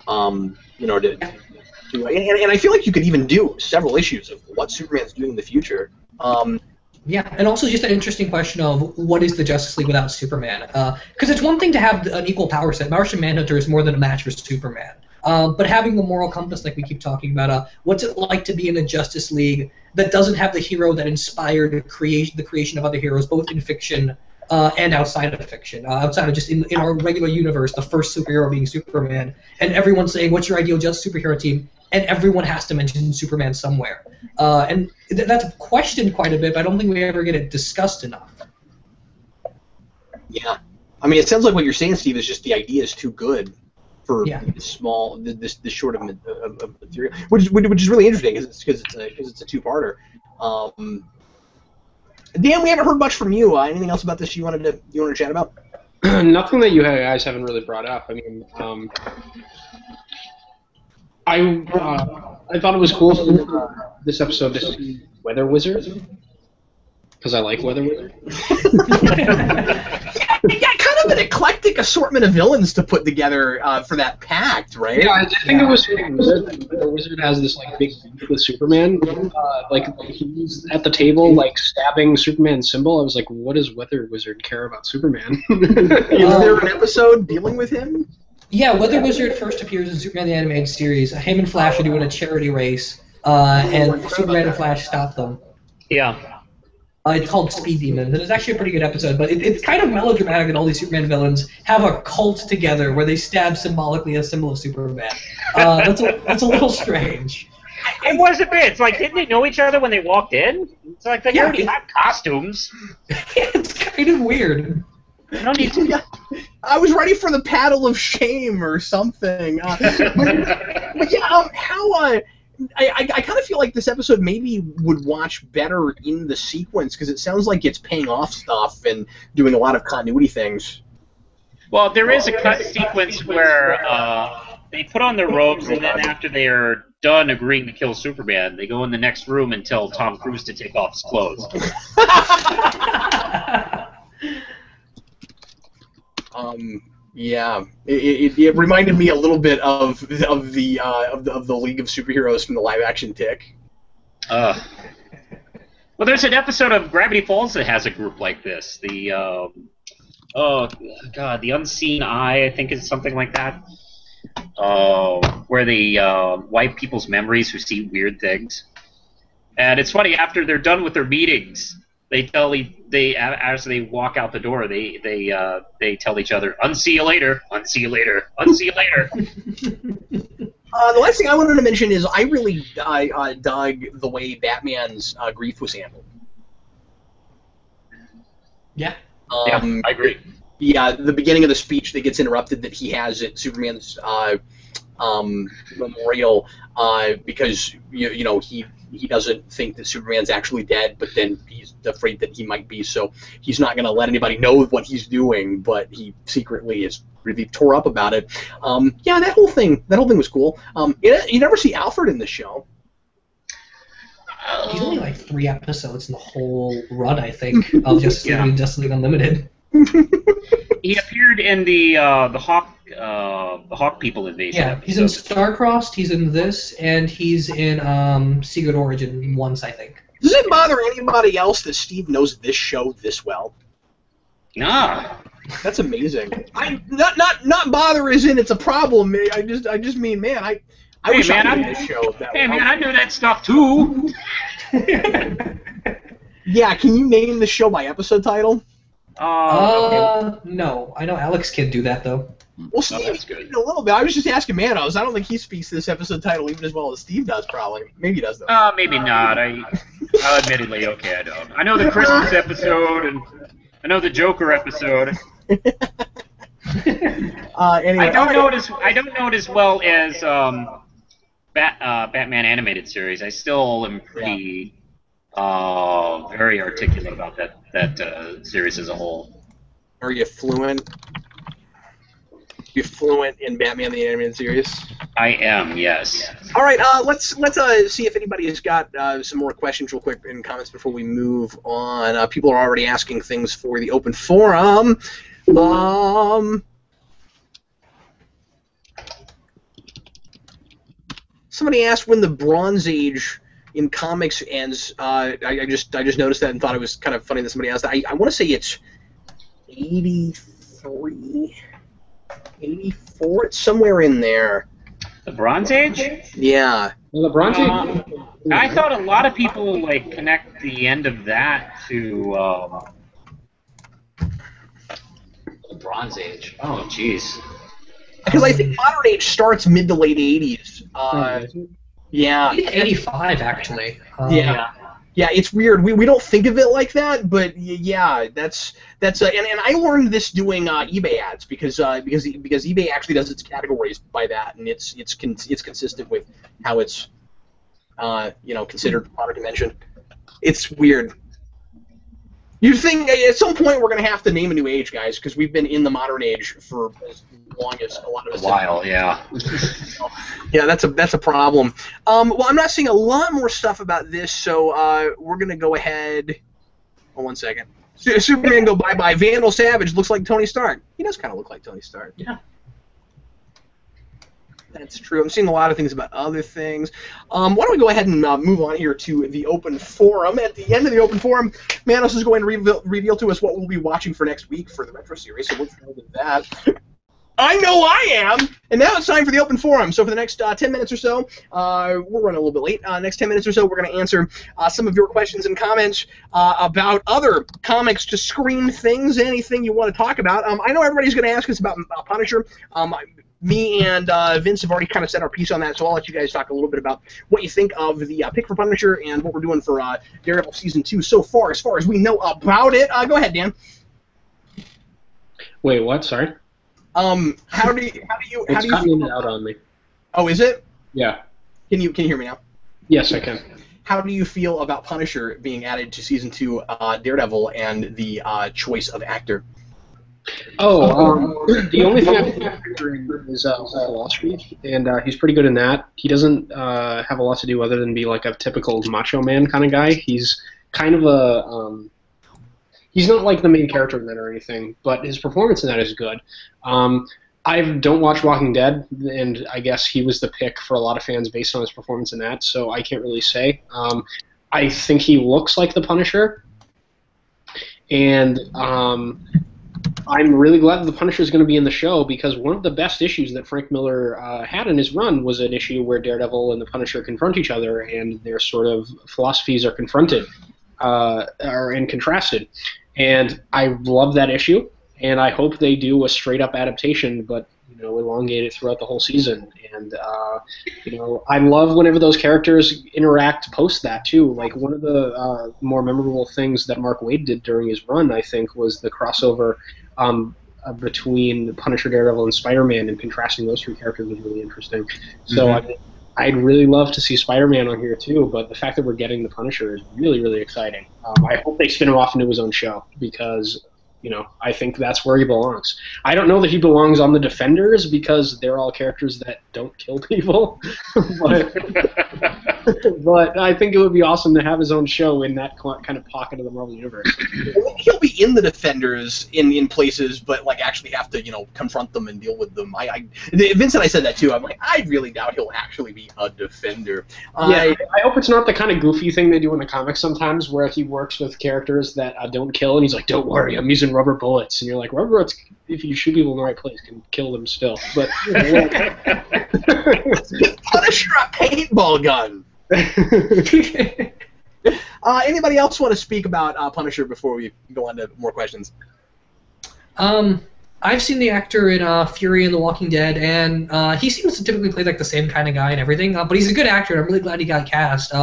Um, you know, to, to and, and I feel like you could even do several issues of what Superman's doing in the future. Um, Yeah, and also just an interesting question of what is the Justice League without Superman? Because it's one thing to have an equal power set. Martian Manhunter is more than a match for Superman. Um, but having the moral compass, like we keep talking about, uh, what's it like to be in a Justice League that doesn't have the hero that inspired creation, the creation of other heroes, both in fiction uh, and outside of fiction, uh, outside of just in, in our regular universe, the first superhero being Superman, and everyone saying, "What's your ideal just superhero team?" and everyone has to mention Superman somewhere. Uh, and th- that's questioned quite a bit, but I don't think we ever get it discussed enough. yeah, I mean, it sounds like what you're saying, Steve, is just the idea is too good for Yeah. this small, this this short of, of, of material, which is which is really interesting because it's because it's a because it's a two parter. Um, Dan, we haven't heard much from you. Uh, anything else about this you wanted to you wanted to chat about? Nothing that you guys haven't really brought up. I mean, um, I uh, I thought it was cool for uh, this episode to see Weather Wizard because I like Weather Wizard. yeah, yeah, kind of an eclectic assortment of villains to put together uh, for that pact, right? Yeah, I think it was Weather Wizard. Weather Wizard has this like big beef with Superman. Uh, like he's at the table like stabbing Superman's symbol. I was like, what does Weather Wizard care about Superman? Is there an episode dealing with him? Yeah, Weather Wizard first appears in Superman the Animated Series. Him and Flash are doing a charity race, uh, and Superman and Flash stop them. Yeah. Uh, it's called Speed Demons, and it's actually a pretty good episode, but it, it's kind of melodramatic that all these Superman villains have a cult together where they stab symbolically a symbol of Superman. Uh, that's, a, that's a little strange. It was a bit. It's like, didn't they know each other when they walked in? It's like they Yeah, already it- have costumes. it's kind of weird. You don't need to. Yeah, I was ready for the paddle of shame or something. Uh, but, but yeah, um, how uh, I, I, I kind of feel like this episode maybe would watch better in the sequence because it sounds like it's paying off stuff and doing a lot of continuity things. Well, there is a cut sequence where uh, they put on their robes, and then after they are done agreeing to kill Superman, they go in the next room and tell Tom Cruise to take off his clothes. Um, yeah, it, it, it reminded me a little bit of of the uh, of the of the League of Superheroes from the live action Tick. Uh, well, there's an episode of Gravity Falls that has a group like this. The um, oh god, the Unseen Eye, I think, is something like that. Uh, where they uh, wipe people's memories who see weird things. And it's funny after they're done with their meetings, they tell e- they as they walk out the door, they they uh, they tell each other, "Unsee you later, unsee you later, unsee you later." Uh, the last thing I wanted to mention is I really uh, uh, dug the way Batman's uh, grief was handled. Yeah. yeah, Um, I agree. yeah, the beginning of the speech that gets interrupted that he has at Superman's uh, um, memorial uh, because you, you know he he doesn't think that Superman's actually dead, but then he's afraid that he might be, so he's not going to let anybody know what he's doing, but he secretly is really tore up about it. Um, yeah, that whole thing that whole thing was cool. Um, you, you never see Alfred in the show. He's only like three episodes in the whole run, I think, of Justice League, Yeah. Justice League Unlimited. He appeared in the uh, the Hawk uh, the Hawk People invasion. Yeah, he's in episode. Starcrossed, he's in this, and he's in um, Secret Origin once, I think. Does it bother anybody else that Steve knows this show this well? Nah. That's amazing. I not not not bother is in it's a problem. I just I just mean man I I Hey, wish man, I knew I'm- this show that Hey well. man, I knew that stuff too. Yeah, can you name the show by episode title? Uh, Uh, no, I know Alex can do that though. Well, Steve, that's good. a little bit. I was just asking Manos. I don't think he speaks this episode title even as well as Steve does. Probably, maybe he does though. uh, maybe not. I, uh, admittedly, okay, I don't. I know the Christmas episode and I know the Joker episode. Uh, anyway, I don't know it as I don't know it as well as um, Bat, uh, Batman animated series. I still am pretty uh, very articulate about that that uh, series as a whole. Are you fluent? You fluent in Batman the Animated Series? I am, yes. All right, uh, let's let's uh, see if anybody has got uh, some more questions real quick in comments before we move on. Uh, people are already asking things for the open forum. Um, somebody asked when the Bronze Age in comics ends. Uh, I, I just I just noticed that and thought it was kind of funny that somebody asked that. I, I want to say it's eighty three. 84 it's somewhere in there The Bronze Age. yeah Well, the Bronze Uh, Age. I thought a lot of people like connect the end of that to um, the Bronze Age. Oh, jeez. because I think modern age starts mid to late 80s. Uh, yeah, 85 actually. Um, yeah, yeah. It's weird. We, we don't think of it like that, but yeah, that's that's. Uh, and, and I learned this doing uh, eBay ads because uh, because because eBay actually does its categories by that, and it's it's con- it's consistent with how it's uh, you know considered modern convention. It's weird. You think at some point we're gonna have to name a new age, guys, because we've been in the modern age for as long as a lot of A us. while, yeah. Yeah, that's a that's a problem. Um, well, I'm not seeing a lot more stuff about this, so uh, we're gonna go ahead. Oh, one second. Su- Superman go bye bye. Vandal Savage looks like Tony Stark. He does kind of look like Tony Stark. Yeah. That's true. I'm seeing a lot of things about other things. Um, why don't we go ahead and uh, move on here to the open forum? At the end of the open forum, Manos is going to reveal, reveal to us what we'll be watching for next week for the retro series. So look forward to that. I know I am. And now it's time for the open forum. So for the next uh, 10 minutes or so, uh, we're running a little bit late. Uh, next 10 minutes or so, we're going to answer uh, some of your questions and comments uh, about other comics to screen things, anything you want to talk about. Um, I know everybody's going to ask us about uh, Punisher. Um, me and Vince have already kind of set our piece on that, so I'll let you guys talk a little bit about what you think of the pick for Punisher and what we're doing for Daredevil season two so far, as far as we know about it. Go ahead, Dan. Wait, what? Sorry. Um, how do you how do you how It's do you cutting feel? out on me. Oh, is it? Yeah. Can you can you hear me now? Yes, I can. How do you feel about Punisher being added to season two, uh, Daredevil, and the uh, choice of actor? Oh, um, the only thing I can factor in is uh, philosophy, and uh, he's pretty good in that. He doesn't uh, have a lot to do other than be like a typical macho man kind of guy. He's kind of a um, he's not like the main character in that or anything, but his performance in that is good. Um, I don't watch Walking Dead, and I guess he was the pick for a lot of fans based on his performance in that. So I can't really say. Um, I think he looks like the Punisher, and um, I'm really glad the Punisher is going to be in the show because one of the best issues that Frank Miller uh, had in his run was an issue where Daredevil and the Punisher confront each other and their sort of philosophies are confronted uh, are and contrasted. And I love that issue, and I hope they do a straight up adaptation, but you know, elongate it throughout the whole season. And uh, you know, I love whenever those characters interact post that too. Like one of the uh, more memorable things that Mark Waid did during his run, I think, was the crossover um, uh, between Punisher, Daredevil, and Spider-Man, and contrasting those three characters was really interesting. So I, I'd really love to see Spider-Man on here too, but the fact that we're getting the Punisher is really, really exciting. Um, I hope they spin him off into his own show because you know, I think that's where he belongs. I don't know that he belongs on the Defenders because they're all characters that don't kill people, but, but I think it would be awesome to have his own show in that kind of pocket of the Marvel universe. He'll be in the Defenders in in places, but like actually have to you know confront them and deal with them. I, I Vincent, I said that too. I'm like, I really doubt he'll actually be a Defender. Yeah, I, I hope it's not the kind of goofy thing they do in the comics sometimes, where he works with characters that uh, don't kill, and he's like, "Don't worry, I'm using rubber bullets," and you're like, "Rubber bullets, if you shoot people in the right place, can kill them still." But Punisher a paintball gun. uh, anybody else want to speak about uh, Punisher before we go on to more questions? Um, I've seen the actor in uh, Fury and The Walking Dead, and uh, he seems to typically play like the same kind of guy and everything. Uh, but he's a good actor, and I'm really glad he got cast.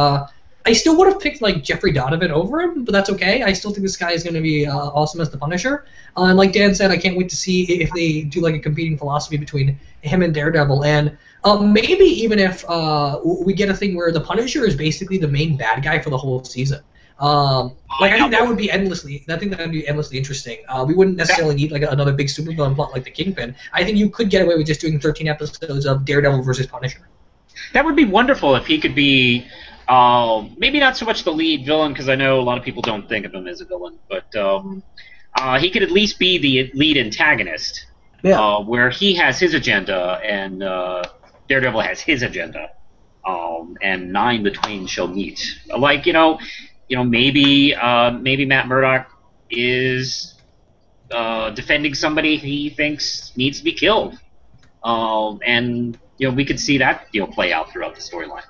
I still would have picked like Jeffrey Donovan over him, but that's okay. I still think this guy is going to be uh, awesome as the Punisher. Uh, and like Dan said, I can't wait to see if they do like a competing philosophy between him and Daredevil, and uh, maybe even if uh, we get a thing where the Punisher is basically the main bad guy for the whole season. Um, like I think that would be endlessly. I think that would be endlessly interesting. Uh, we wouldn't necessarily need like another big supervillain plot like the Kingpin. I think you could get away with just doing 13 episodes of Daredevil versus Punisher. That would be wonderful if he could be uh, maybe not so much the lead villain because I know a lot of people don't think of him as a villain, but um, uh, he could at least be the lead antagonist. Yeah. Uh, where he has his agenda and uh, Daredevil has his agenda, um, and nine the twain shall meet. Like you know, you know maybe uh, maybe Matt Murdock is uh, defending somebody he thinks needs to be killed, um, and you know we could see that you know play out throughout the storyline.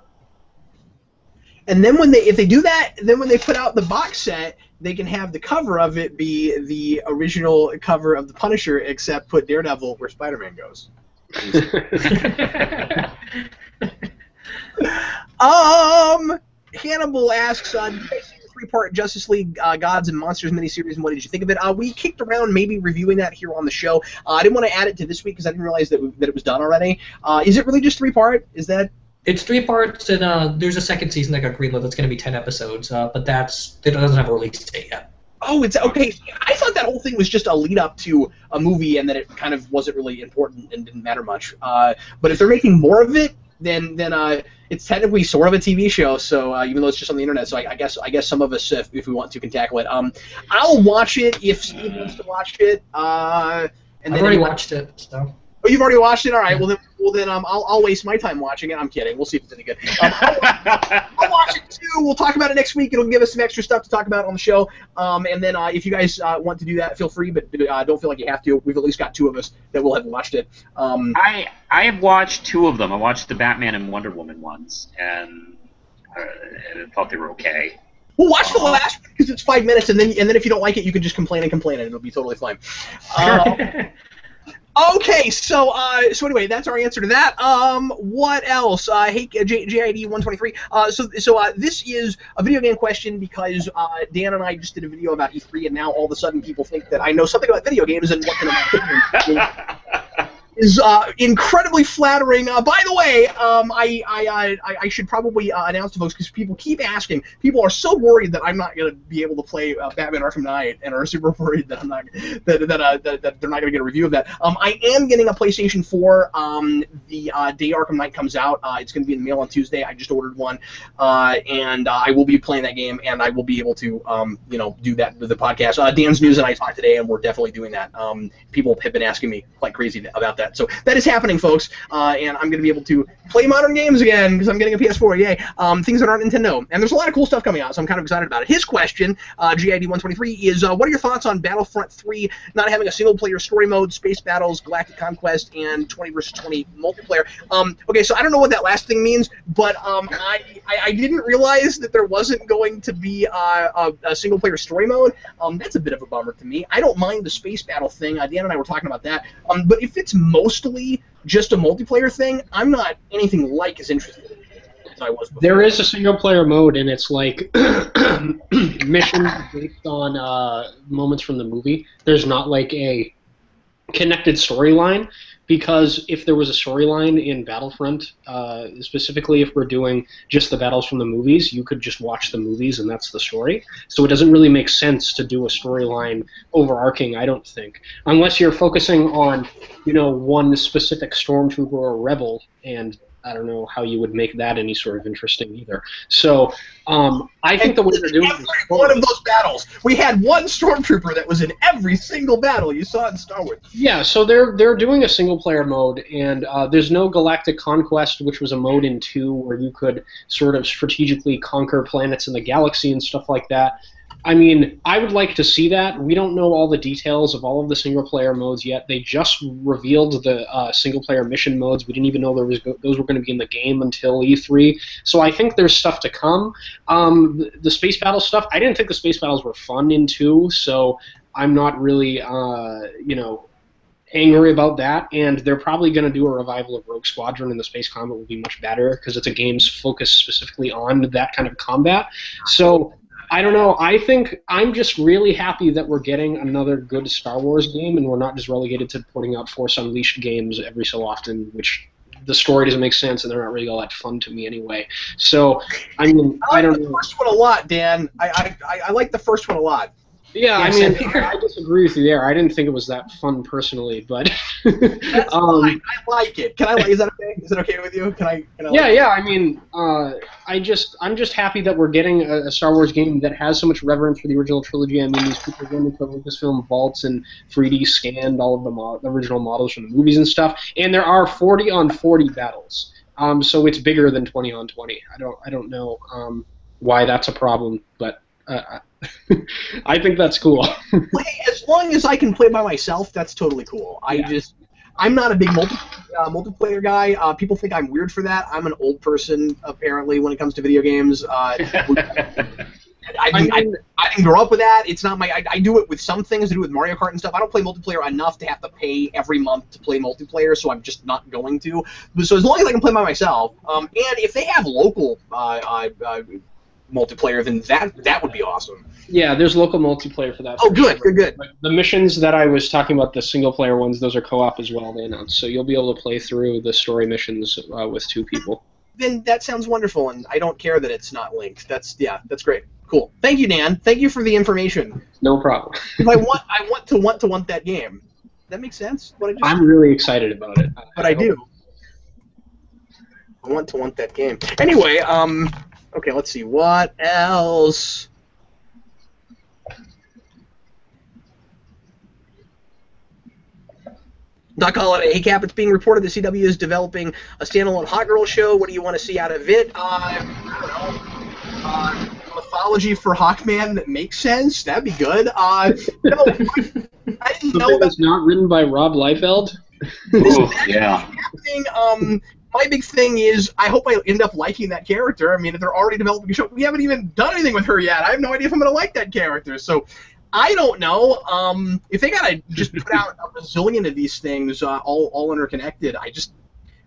And then when they if they do that, then when they put out the box set, they can have the cover of it be the original cover of the Punisher, except put Daredevil where Spider-Man goes. um, Hannibal asks, uh, three-part Justice League uh, Gods and Monsters miniseries, and what did you think of it? Uh, we kicked around maybe reviewing that here on the show. Uh, I didn't want to add it to this week because I didn't realize that, that it was done already. Uh, is it really just three-part? Is that it's three parts, and uh, there's a second season that got greenlit that's going to be ten episodes, uh, but that's it doesn't have a release date yet. Oh, it's okay. I thought that whole thing was just a lead up to a movie, and that it kind of wasn't really important and didn't matter much. Uh, but if they're making more of it, then then uh, it's technically sort of a TV show. So uh, even though it's just on the internet, so I, I guess I guess some of us, if, if we want to, can tackle it. Um, I'll watch it if Steve wants to watch it. Uh, and I've already watched it, so. Oh, you've already watched it. All right. Well then, well then, um, I'll, I'll waste my time watching it. I'm kidding. We'll see if it's any good. Um, I'll, I'll, watch it too. We'll talk about it next week. It'll give us some extra stuff to talk about on the show. Um, and then uh, if you guys uh, want to do that, feel free, but uh, don't feel like you have to. We've at least got two of us that will have watched it. Um, I I have watched two of them. I watched the Batman and Wonder Woman ones, and uh, I thought they were okay. Well, watch the last one because it's five minutes, and then and then if you don't like it, you can just complain and complain, and it'll be totally fine. Uh, Okay, so uh, so anyway, that's our answer to that. Um, what else? Uh, hey, J- JID one twenty three. Uh, so so uh, this is a video game question because uh, Dan and I just did a video about E3, and now all of a sudden people think that I know something about video games and what can I is uh, incredibly flattering. Uh, by the way, um, I, I, I, I, should probably uh, announce to folks because people keep asking. People are so worried that I'm not going to be able to play uh, Batman Arkham Knight and are super worried that I'm not that that, uh, that, that they're not going to get a review of that. Um, I am getting a PlayStation 4 um, the uh, day Arkham Knight comes out. it's going to be in the mail on Tuesday. I just ordered one, and I will be playing that game, and I will be able to um, you know do that with the podcast. Dan's News and I talked today, and we're definitely doing that. Um, people have been asking me like crazy about that that. So that is happening, folks, uh, and I'm going to be able to play modern games again because I'm getting a PS4. Yay! Um, things that aren't Nintendo, and there's a lot of cool stuff coming out, so I'm kind of excited about it. His question, uh, GID123, is uh, what are your thoughts on Battlefront 3 not having a single-player story mode, space battles, galactic conquest, and 20 versus 20 multiplayer? Um, okay, so I don't know what that last thing means, but um, I, I, I didn't realize that there wasn't going to be a, a single-player story mode. Um, that's a bit of a bummer to me. I don't mind the space battle thing. Uh, Dan and I were talking about that. Um, but if it's mostly just a multiplayer thing, I'm not anything like as interested as I was before. There is a single player mode, and it's like missions based on uh, moments from the movie. There's not like a connected storyline because if there was a storyline in Battlefront, uh, specifically if we're doing just the battles from the movies, you could just watch the movies and that's the story. So it doesn't really make sense to do a storyline overarching, I don't think, unless you're focusing on, you know, one specific stormtrooper or rebel and I don't know how you would make that any sort of interesting either. So um, I think the way they're doing every one of those battles, we had one stormtrooper that was in every single battle you saw in Star Wars. Yeah, so they're they're doing a single player mode, and uh, there's no Galactic Conquest, which was a mode in two where you could sort of strategically conquer planets in the galaxy and stuff like that. I mean, I would like to see that. We don't know all the details of all of the single player modes yet. They just revealed the uh, single player mission modes. We didn't even know there was go- those were going to be in the game until E3. So I think there's stuff to come. Um, the, the space battle stuff, I didn't think the space battles were fun in two, so I'm not really, uh, you know, angry about that, and they're probably going to do a revival of Rogue Squadron, and the space combat will be much better because it's a game's focused specifically on that kind of combat. So I don't know. I think I'm just really happy that we're getting another good Star Wars game, and we're not just relegated to putting out Force Unleashed games every so often, which the story doesn't make sense and they're not really all that fun to me anyway. So I mean, I, I don't the know. first one a lot, Dan. I, I, I like the first one a lot. Yeah, I mean. I disagree with you there. I didn't think it was that fun personally, but That's um, fine. I like it. Can I? Is that okay? Is that okay with you? Can I? Can I yeah, like yeah. I mean, uh, I just, I'm just happy that we're getting a, a Star Wars game that has so much reverence for the original trilogy. I mean, these people going into Lucasfilm vaults and 3D scanned all of the, mo- the original models from the movies and stuff. And there are 40 on 40 battles, um, so it's bigger than 20 on 20. I don't, I don't know um, why that's a problem, but uh, I think that's cool. As long as I can play by myself, that's totally cool. I Yeah. just, I'm not a big multi, uh, multiplayer guy. Uh, people think I'm weird for that. I'm an old person apparently when it comes to video games. Uh, I, I mean, I, I didn't grow up with that. It's not my. I, I do it with some things. I do it with Mario Kart and stuff. I don't play multiplayer enough to have to pay every month to play multiplayer, so I'm just not going to. But so as long as I can play by myself, um, and if they have local uh, uh, uh, multiplayer, then that that would be awesome. yeah, there's local multiplayer for that. Oh, good, good, good. But the missions that I was talking about, the single player ones, those are co-op as well. They announced, so you'll be able to play through the story missions uh, with two people. Then that sounds wonderful, and I don't care that it's not linked. That's yeah, that's great. Cool. Thank you, Dan. Thank you for the information. No problem. I want, I want to want to want that game. That makes sense. What I just, I'm really excited about it. but I do. I want to want that game. Anyway, um, okay, let's see what else. Doc Holiday, hey Cap, it's being reported that CW is developing a standalone Hawk Girl show. What do you want to see out of it? Uh, I don't know. Uh, mythology for Hawkman that makes sense. That'd be good. Uh, no, I didn't know Something that that's not written by Rob Liefeld. Ooh, yeah. thing. Um, my big thing is I hope I end up liking that character. I mean, if they're already developing a show, we haven't even done anything with her yet. I have no idea if I'm gonna like that character. So. I don't know. Um, if they gotta just put out a bazillion of these things, uh, all all interconnected, I just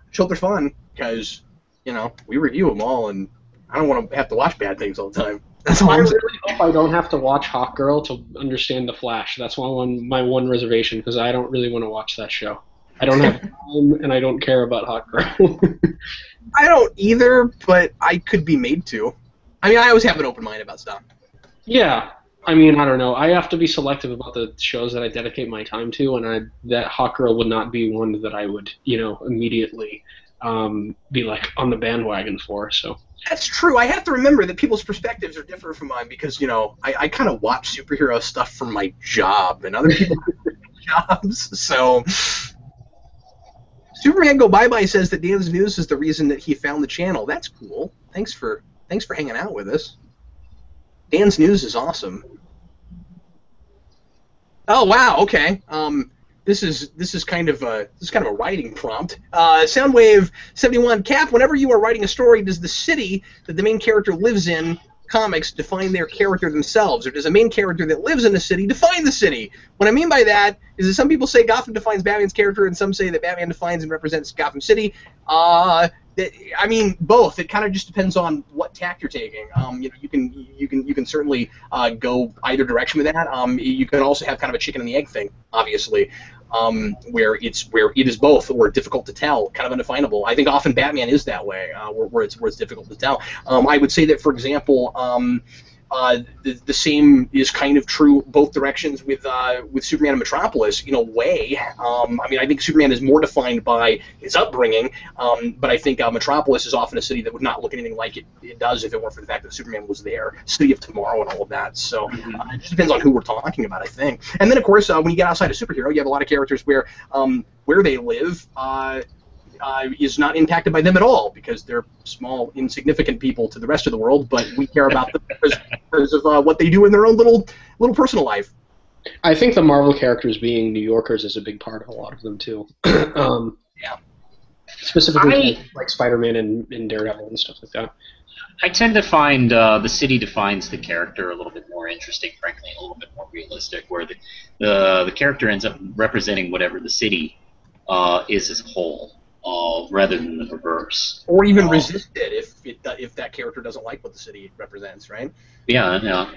just hope they're fun because you know we review them all, and I don't want to have to watch bad things all the time. That's all I really hope I don't have to watch Hawk Girl to understand the Flash. That's my one my one reservation because I don't really want to watch that show. I don't have time and I don't care about Hawk Girl. I don't either, but I could be made to. I mean, I always have an open mind about stuff. yeah, I mean I don't know. I have to be selective about the shows that I dedicate my time to, and I that Hawk Girl would not be one that I would you know immediately um, be like on the bandwagon for. So That's true. I have to remember that people's perspectives are different from mine because, you know, I, I kind of watch superhero stuff for my job, and other people jobs. So, Superman Go Bye Bye says that Dan's News is the reason that he found the channel. That's cool. Thanks for thanks for hanging out with us. Dan's News is awesome. Oh wow. Okay. Um, this is this is kind of a this is kind of a writing prompt. Uh, Soundwave seventy one Cap. Whenever you are writing a story, does the city that the main character lives in comics define their character themselves, or does a main character that lives in a city define the city? What I mean by that is that some people say Gotham defines Batman's character, and some say that Batman defines and represents Gotham City. Uh, th- I mean, both. It kind of just depends on what tack you're taking. Um, you know, you can you can you can certainly uh, go either direction with that. Um, you can also have kind of a chicken and the egg thing, obviously, um, where it's where it is both or difficult to tell, kind of undefinable. I think often Batman is that way, uh, where, where it's where it's difficult to tell. Um, I would say that, for example. Um, uh, the, the same is kind of true both directions with uh, with Superman and Metropolis in a way. Um, I mean, I think Superman is more defined by his upbringing, um, but I think uh, Metropolis is often a city that would not look anything like it, it does if it weren't for the fact that Superman was there, City of Tomorrow, and all of that. So uh, it just depends on who we're talking about, I think. And then, of course, uh, when you get outside of superhero, you have a lot of characters where um, where they live. Uh, is not impacted by them at all because they're small, insignificant people to the rest of the world, but we care about them because, because of uh, what they do in their own little little personal life. I think the Marvel characters being New Yorkers is a big part of a lot of them too. um, Yeah. Specifically, I- like Spider-Man and, and Daredevil and stuff like that. I tend to find uh, the city defines the character a little bit more interesting, frankly, a little bit more realistic, where the the, the character ends up representing whatever the city uh, is as a whole, uh, rather than the reverse. Or even Oh. resist it if it, if that character doesn't like what the city represents, right? Yeah, yeah.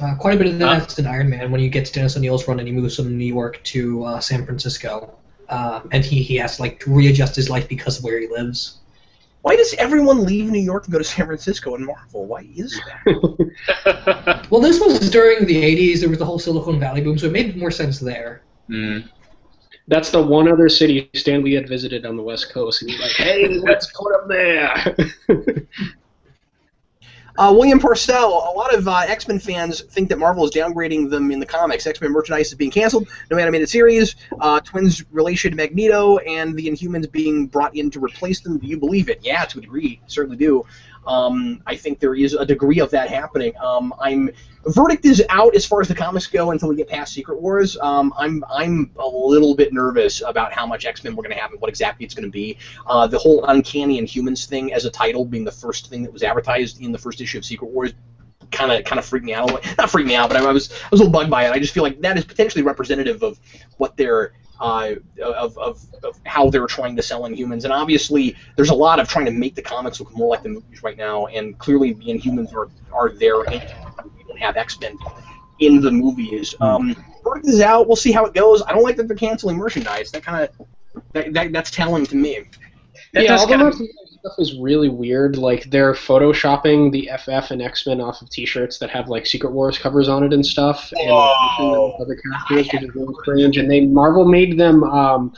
Uh, quite a bit of Huh? that's in Iron Man when you get to Dennis O'Neil's run and he moves from New York to uh, San Francisco, um, and he, he has to like readjust his life because of where he lives. Why does everyone leave New York and go to San Francisco in Marvel? Why is that? Well, this was during the '80s. There was the whole Silicon Valley boom, so it made more sense there. Mm. That's the one other city Stan Lee had visited on the West Coast, and he's like, "Hey, let's put him there." Uh, William Parcell, a lot of uh, X Men fans think that Marvel is downgrading them in the comics. X Men merchandise is being canceled, no animated series, uh, Twins' relation to Magneto, and the Inhumans being brought in to replace them. Do you believe it? Yeah, to a degree, certainly do. Um, I think there is a degree of that happening. Um, I'm verdict is out as far as the comics go until we get past Secret Wars. Um, I'm I'm a little bit nervous about how much X Men we're going to have and what exactly it's going to be. Uh, the whole Uncanny Inhumans thing as a title being the first thing that was advertised in the first issue of Secret Wars kind of kind of freaked me out. Not freaked me out, but I, I was I was a little bugged by it. I just feel like that is potentially representative of what they're uh, of, of, of how they're trying to sell Inhumans. And obviously, there's a lot of trying to make the comics look more like the movies right now. And clearly, the Inhumans are are there. We don't have X Men in the movies. Um, verdict is out. We'll see how it goes. I don't like that they're canceling merchandise. That kind of that, that, that's telling to me. That yeah, does kinda- merchandise stuff is really weird. Like they're photoshopping the FF and X Men off of T-shirts that have like Secret Wars covers on it and stuff, and replacing them with other characters, which is really strange. And they Marvel made them um,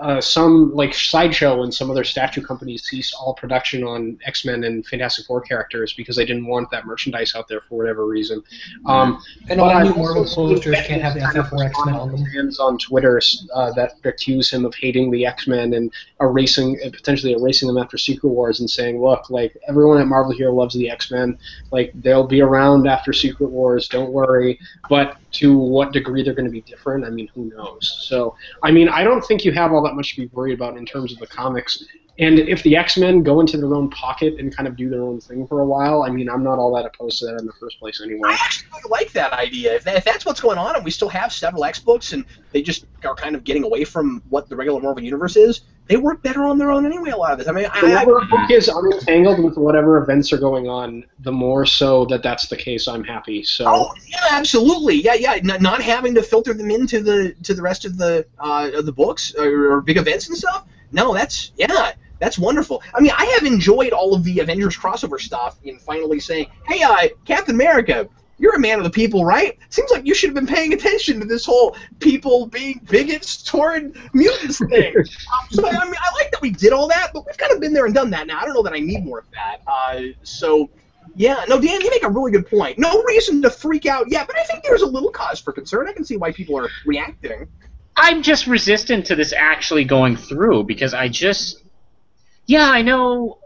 uh, some like sideshow and some other statue companies ceased all production on X Men and Fantastic Four characters because they didn't want that merchandise out there for whatever reason. Um, And But all I've new Marvel also posters can't have the FF or X Men on them. Fans on Twitter uh, that accuse him of hating the X Men and erasing, potentially erasing them after Secret Wars, and saying, "Look, like everyone at Marvel here loves the X Men. Like they'll be around after Secret Wars. Don't worry." But to what degree they're going to be different, I mean, who knows? So, I mean, I don't think you have all that much to be worried about in terms of the comics. And if the X Men go into their own pocket and kind of do their own thing for a while, I mean, I'm not all that opposed to that in the first place anyway. I actually really like that idea. If, that, if that's what's going on, and we still have several X books, and they just are kind of getting away from what the regular Marvel universe is, they work better on their own anyway. A lot of this. I mean, The I, I, more a book is unentangled with whatever events are going on, the more so that that's the case. I'm happy. So Oh yeah, absolutely. Yeah, yeah. N- not having to filter them into the to the rest of the uh, of the books or, or big events and stuff. No, that's yeah, that's wonderful. I mean, I have enjoyed all of the Avengers crossover stuff in finally saying, "Hey, uh, Captain America." You're a man of the people, right? Seems like you should have been paying attention to this whole people being bigots toward mutants thing. Um, so, I mean, I like that we did all that, but we've kind of been there and done that now. I don't know that I need more of that. Uh, so, yeah, no, Dan, you make a really good point. No reason to freak out yet, but I think there's a little cause for concern. I can see why people are reacting. I'm just resistant to this actually going through because I just, yeah, I know,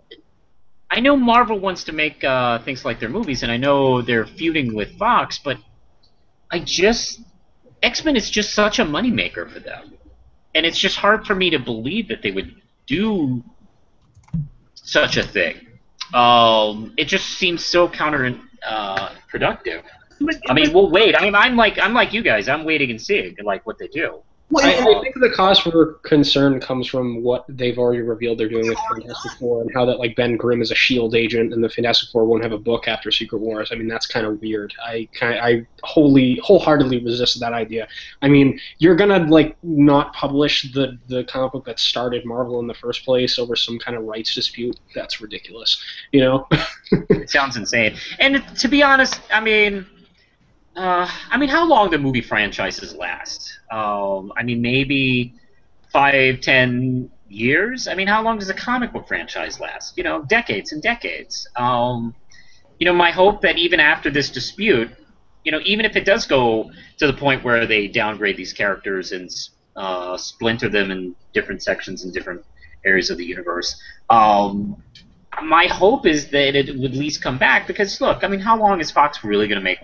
I know Marvel wants to make uh, things like their movies, and I know they're feuding with Fox, but I just X Men is just such a moneymaker for them, and it's just hard for me to believe that they would do such a thing. Um, it just seems so counter uh, productive. I mean, we'll wait. I mean, I'm like I'm like you guys. I'm waiting and seeing like what they do. Well, I, I think the cause for concern comes from what they've already revealed they're doing with Fantastic Four and how that like Ben Grimm is a Shield agent and the Fantastic Four won't have a book after Secret Wars. I mean that's kind of weird. I kind I wholly wholeheartedly resist that idea. I mean you're gonna like not publish the the comic book that started Marvel in the first place over some kind of rights dispute. That's ridiculous. You know. It sounds insane. And to be honest, I mean, uh, I mean, how long do movie franchises last? Um, I mean, maybe five, ten years. I mean, how long does a comic book franchise last? You know, decades and decades. Um, you know, my hope that even after this dispute, you know, even if it does go to the point where they downgrade these characters and uh, splinter them in different sections and different areas of the universe, um, my hope is that it would at least come back because look, I mean, how long is Fox really going to make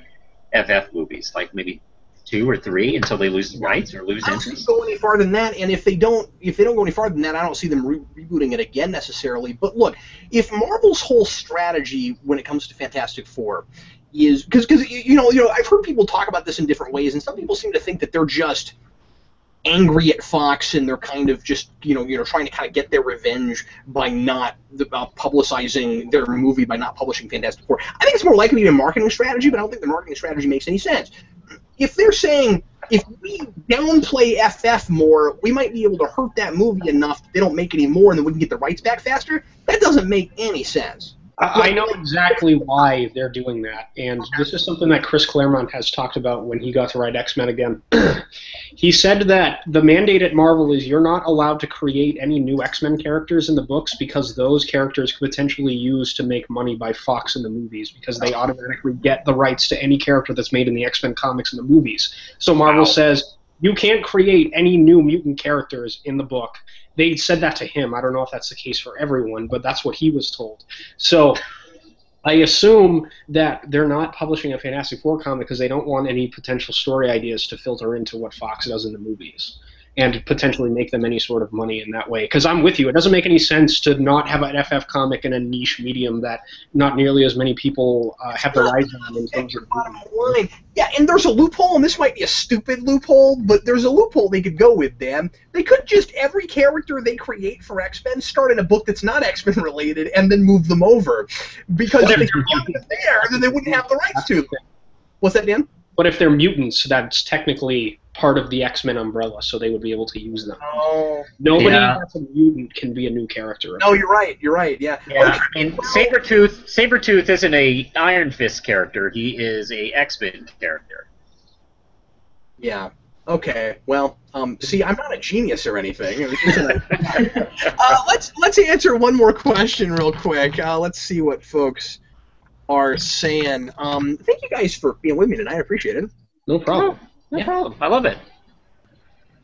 FF movies? Like maybe two or three until they lose the rights or lose I don't interest. go any farther than that, and if they don't, if they don't go any farther than that, I don't see them re- rebooting it again necessarily. But look, if Marvel's whole strategy when it comes to Fantastic Four is because because you know you know I've heard people talk about this in different ways, and some people seem to think that they're just angry at Fox and they're kind of just you know you know trying to kind of get their revenge by not uh, publicizing their movie by not publishing Fantastic Four. I think it's more likely to be a marketing strategy, but I don't think the marketing strategy makes any sense. If they're saying if we downplay FF more, we might be able to hurt that movie enough that they don't make any more and then we can get the rights back faster. That doesn't make any sense. I I know exactly why they're doing that, and this is something that Chris Claremont has talked about when he got to write X Men again. he said that the mandate at Marvel is you're not allowed to create any new X Men characters in the books because those characters could potentially use to make money by Fox in the movies because they automatically get the rights to any character that's made in the X Men comics in the movies. So Marvel Wow. says you can't create any new mutant characters in the book they said that to him. I don't know if that's the case for everyone, but that's what he was told. So I assume that they're not publishing a Fantastic Four comic because they don't want any potential story ideas to filter into what Fox does in the movies and potentially make them any sort of money in that way. Because I'm with you. It doesn't make any sense to not have an FF comic in a niche medium that not nearly as many people uh, have their eyes on in terms of Bottom line. Yeah, and there's a loophole, and this might be a stupid loophole, but there's a loophole they could go with, Dan. They could just, every character they create for X Men, start in a book that's not X Men related, and then move them over. Because if they them there, then they wouldn't have the rights to them. What's that, Dan? But if they're mutants, that's technically part of the X Men umbrella, so they would be able to use them. Oh. Nobody Yeah. that's a mutant can be a new character. No, you're right. You're right. Yeah. Yeah, I mean, Sabretooth, Sabretooth isn't a Iron Fist character. He is a X-Men character. Yeah. Okay. Well, um, see, I'm not a genius or anything. It was just an- uh, let's let's answer one more question real quick. Uh, let's see what folks are saying. Um, thank you guys for being with me tonight. I appreciate it. No problem. No problem. I love it.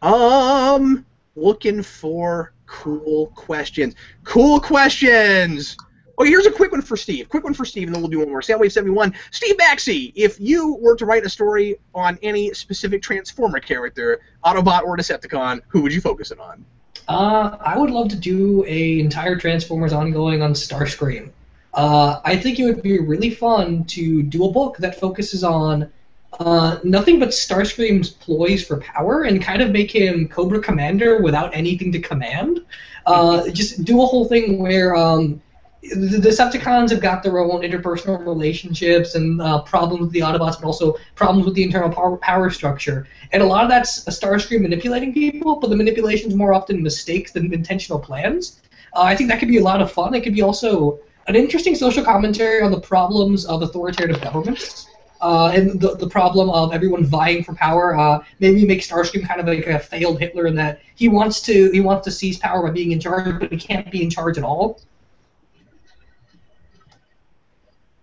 Um, looking for cool questions. Cool questions. Oh, here's a quick one for Steve. Quick one for Steve, and then we'll do one more. Soundwave71. Steve Baxi, if you were to write a story on any specific Transformer character, Autobot or Decepticon, who would you focus it on? Uh, I would love to do a entire Transformers ongoing on Starscream. Uh, I think it would be really fun to do a book that focuses on uh, nothing but Starscream's ploys for power and kind of make him Cobra Commander without anything to command. Uh, just do a whole thing where um, the Decepticons have got their own interpersonal relationships and uh, problems with the Autobots, but also problems with the internal power, power structure. And a lot of that's Starscream manipulating people, but the manipulation's more often mistakes than intentional plans. Uh, I think that could be a lot of fun. It could be also an interesting social commentary on the problems of authoritarian governments. Uh, and the, the problem of everyone vying for power. Uh, maybe make Starscream kind of like a failed Hitler in that he wants to he wants to seize power by being in charge, but he can't be in charge at all.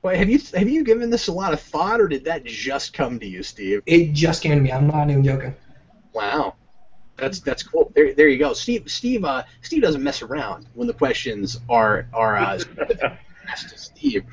Wait, have you have you given this a lot of thought, or did that just come to you, Steve? It just came to me. I'm not even joking. Wow, that's that's cool. There, there you go. Steve, Steve, uh, Steve doesn't mess around when the questions are are uh, Steve.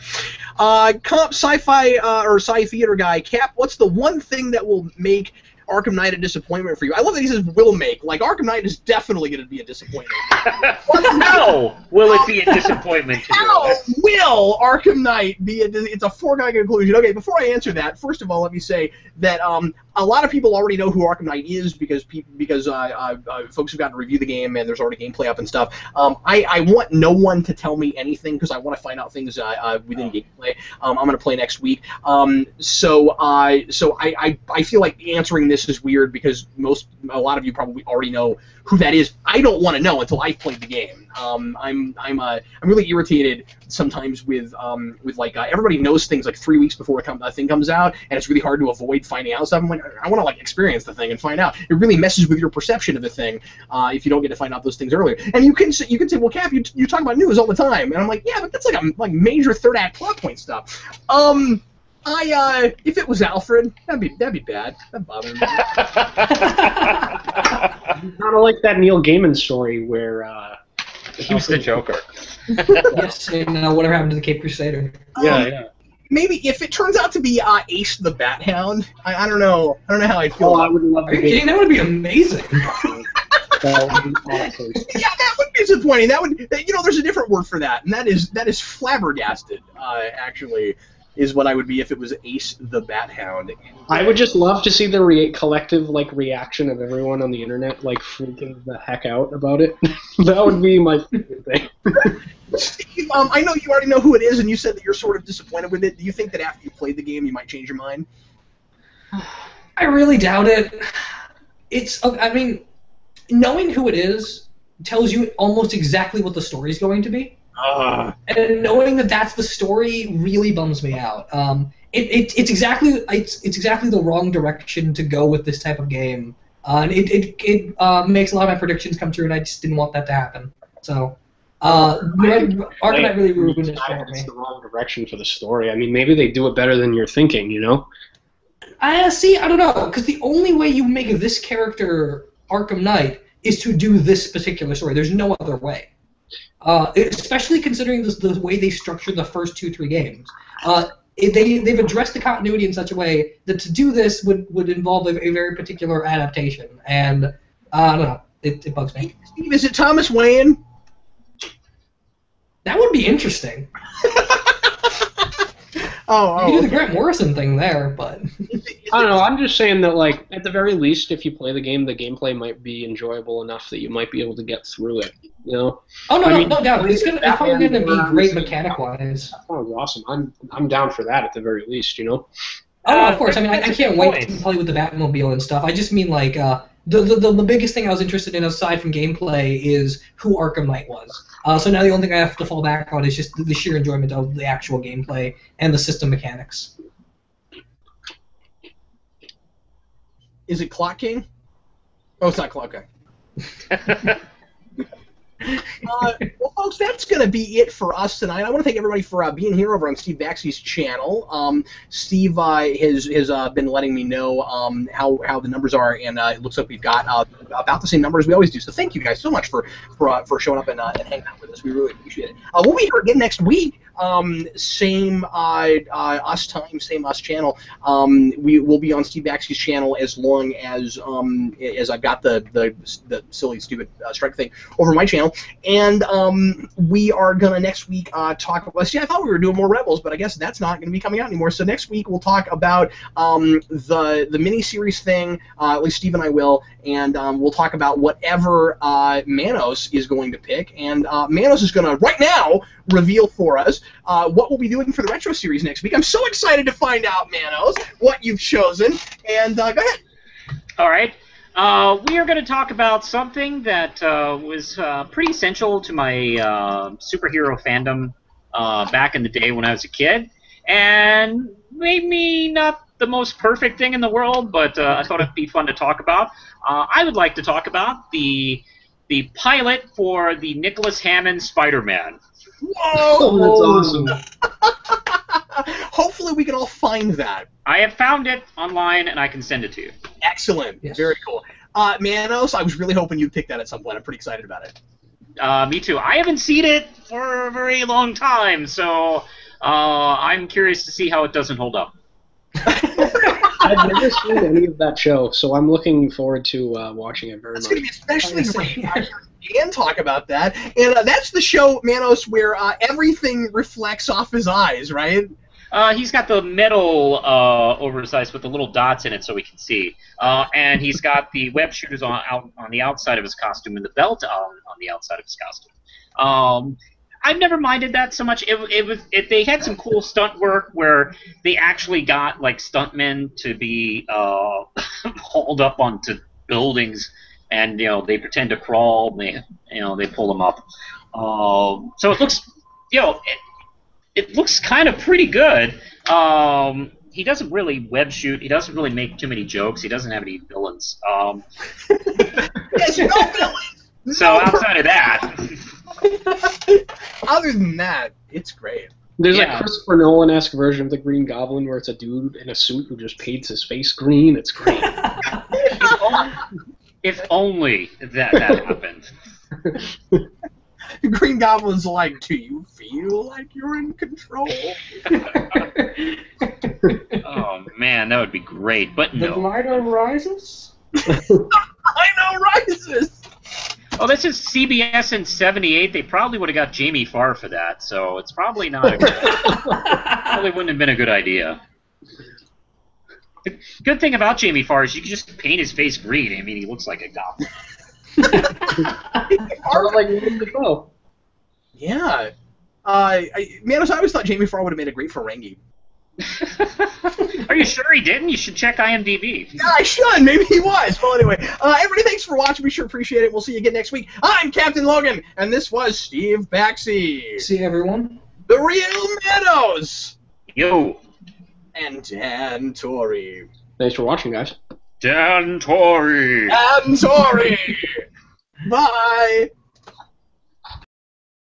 Uh, comp sci-fi uh, or sci theater guy, Cap. What's the one thing that will make Arkham Knight a disappointment for you? I love that he says will make. Like Arkham Knight is definitely going to be a disappointment. no, will it be a disappointment to How you? will Arkham Knight be a? It's a foregone conclusion. Okay, before I answer that, first of all, let me say that um, a lot of people already know who Arkham Knight is because people because uh, uh, uh, folks have gotten to review the game and there's already gameplay up and stuff. Um, I, I want no one to tell me anything because I want to find out things uh, uh, within gameplay. Um, I'm going to play next week. Um, so uh, so I, I I feel like answering this is weird because most a lot of you probably already know who that is. I don't want to know until I've played the game. Um, I'm I'm uh, I'm really irritated sometimes with um, with like uh, everybody knows things like three weeks before a, thing comes out, and it's really hard to avoid finding out stuff. I'm like, I want to like experience the thing and find out. It really messes with your perception of the thing uh, if you don't get to find out those things earlier. And you can say, you can say, well, Cap, you, you talk about news all the time, and I'm like, yeah, but that's like a like major third act plot point stuff. Um. I uh, if it was Alfred, that'd be that'd be bad. That'd bother me. Kind of like that Neil Gaiman story where uh, He was the Joker. yes, and uh, whatever happened to the Cape Crusader? yeah, Um, yeah. maybe if it turns out to be uh, Ace the Bat Hound, I, I don't know. I don't know how I feel. Oh, I would love Are to you kidding? That would be amazing. That would be awesome. yeah, that would be disappointing. That would, you know, there's a different word for that, and that is that is flabbergasted. Uh, actually, is what I would be if it was Ace the Bat Hound. I would just love to see the re- collective like reaction of everyone on the internet, like freaking the heck out about it. that would be my favorite thing. Steve, um, I know you already know who it is, and you said that you're sort of disappointed with it. Do you think that after you played the game, you might change your mind? I really doubt it. It's, I mean, knowing who it is tells you almost exactly what the story's going to be. Uh, and knowing that that's the story really bums me out. Um, it, it, it's exactly it's, it's exactly the wrong direction to go with this type of game, uh, and it it, it uh, makes a lot of my predictions come true, and I just didn't want that to happen. So, uh, Arkham Knight really ruined it for me. It's the wrong direction for the story. I mean, maybe they do it better than you're thinking. You know? I see. I don't know, because the only way you make this character Arkham Knight is to do this particular story. There's no other way. Uh, especially considering this, the way they structured the first two, three games. Uh, they, they've addressed the continuity in such a way that to do this would, would involve a, a very particular adaptation. And uh, I don't know. It, it bugs me. Steve, is it Thomas Wayne? That would be interesting. Oh, You oh. do the Grant Morrison thing there, but I don't know. I'm just saying that, like, at the very least, if you play the game, the gameplay might be enjoyable enough that you might be able to get through it. You know? oh no, I no, mean, no doubt, it's gonna, it's probably gonna be great mechanic wise. That sounds awesome. I'm I'm down for that at the very least. You know? Oh, Uh, of course. I mean, I, I can't wait point. to play with the Batmobile and stuff. I just mean like uh, the, the the the biggest thing I was interested in aside from gameplay is who Arkham Knight was. Uh, so now the only thing I have to fall back on is just the, the sheer enjoyment of the actual gameplay and the system mechanics. Is it Clock King? Oh, it's not Clock King. Uh, well, folks, that's going to be it for us tonight. I want to thank everybody for uh, being here over on Steve Baxi's channel. Um, Steve uh, has has uh, been letting me know um, how, how the numbers are, and uh, it looks like we've got uh, about the same numbers we always do. So thank you guys so much for for, for showing up and, and hanging out with us. We really appreciate it. We'll be here again next week. Um, same uh, uh, us time, same us channel. Um, we will be on Steve Baxi's channel as long as um, as I've got the the, the silly stupid uh, strike thing over my channel. And um, we are gonna next week uh, talk about. See, I thought we were doing more Rebels, but I guess that's not gonna be coming out anymore. So next week we'll talk about um, the the miniseries thing. Uh, at least Steve and I will, and um, we'll talk about whatever uh, Manos is going to pick. And Manos is gonna right now reveal for us uh, what we'll be doing for the retro series next week. I'm so excited to find out, Manos, what you've chosen. And uh, go ahead. All right. Uh, we are going to talk about something that uh, was uh, pretty essential to my uh, superhero fandom uh, back in the day when I was a kid, and maybe not the most perfect thing in the world, but uh, I thought it'd be fun to talk about. I would like to talk about the the pilot for the Nicholas Hammond Spider-Man. Whoa! that's awesome. Hopefully, we can all find that. I have found it online, and I can send it to you. Excellent. Yes. Very cool. Uh, Manos, I was really hoping you'd pick that at some point. I'm pretty excited about it. Uh, me too. I haven't seen it for a very long time, so uh, I'm curious to see how it doesn't hold up. I've never seen any of that show, so I'm looking forward to uh, watching it very It's much. going to be especially I great see. to Dan talk about that. And uh, that's the show, Manos, where uh, everything reflects off his eyes, right? Uh, he's got the metal uh, oversized with the little dots in it so we can see, uh, and he's got the web shooters on out on the outside of his costume and the belt on, on the outside of his costume. Um, I've never minded that so much. It, it was it, they had some cool stunt work where they actually got like stuntmen to be uh, hauled up onto buildings, and you know they pretend to crawl. And they you know they pull them up. Um, so it looks you know. It, it looks kind of pretty good. Um, he doesn't really web shoot. He doesn't really make too many jokes. He doesn't have any villains. Um, Yes, no villains. so outside of that, Other than that, it's great. There's Yeah. a Christopher Nolan-esque version of the Green Goblin where it's a dude in a suit who just paints his face green. It's great. if only, if only that that happened. Green Goblin's like, do you feel like you're in control? Oh man, that would be great. But The no. lighter rises. I know rises. Oh, this is CBS in '78. They probably would have got Jamie Farr for that. So it's probably not. A good, probably wouldn't have been a good idea. The good thing about Jamie Farr is you can just paint his face green. I mean, he looks like a goblin. sort of like Willem Dafoe. Yeah. Uh, I, Manos, I always thought Jamie Farr would have made a great Ferengi. Are you sure he didn't? You should check IMDb. Yeah, I should. Maybe he was. Well, anyway, uh, everybody, thanks for watching. We sure appreciate it. We'll see you again next week. I'm Captain Logan, and this was Steve Baxi, See everyone. the real Manos. Yo, and Dan Torrey. Thanks for watching, guys. Dan Torrey. Dan Torrey. Bye.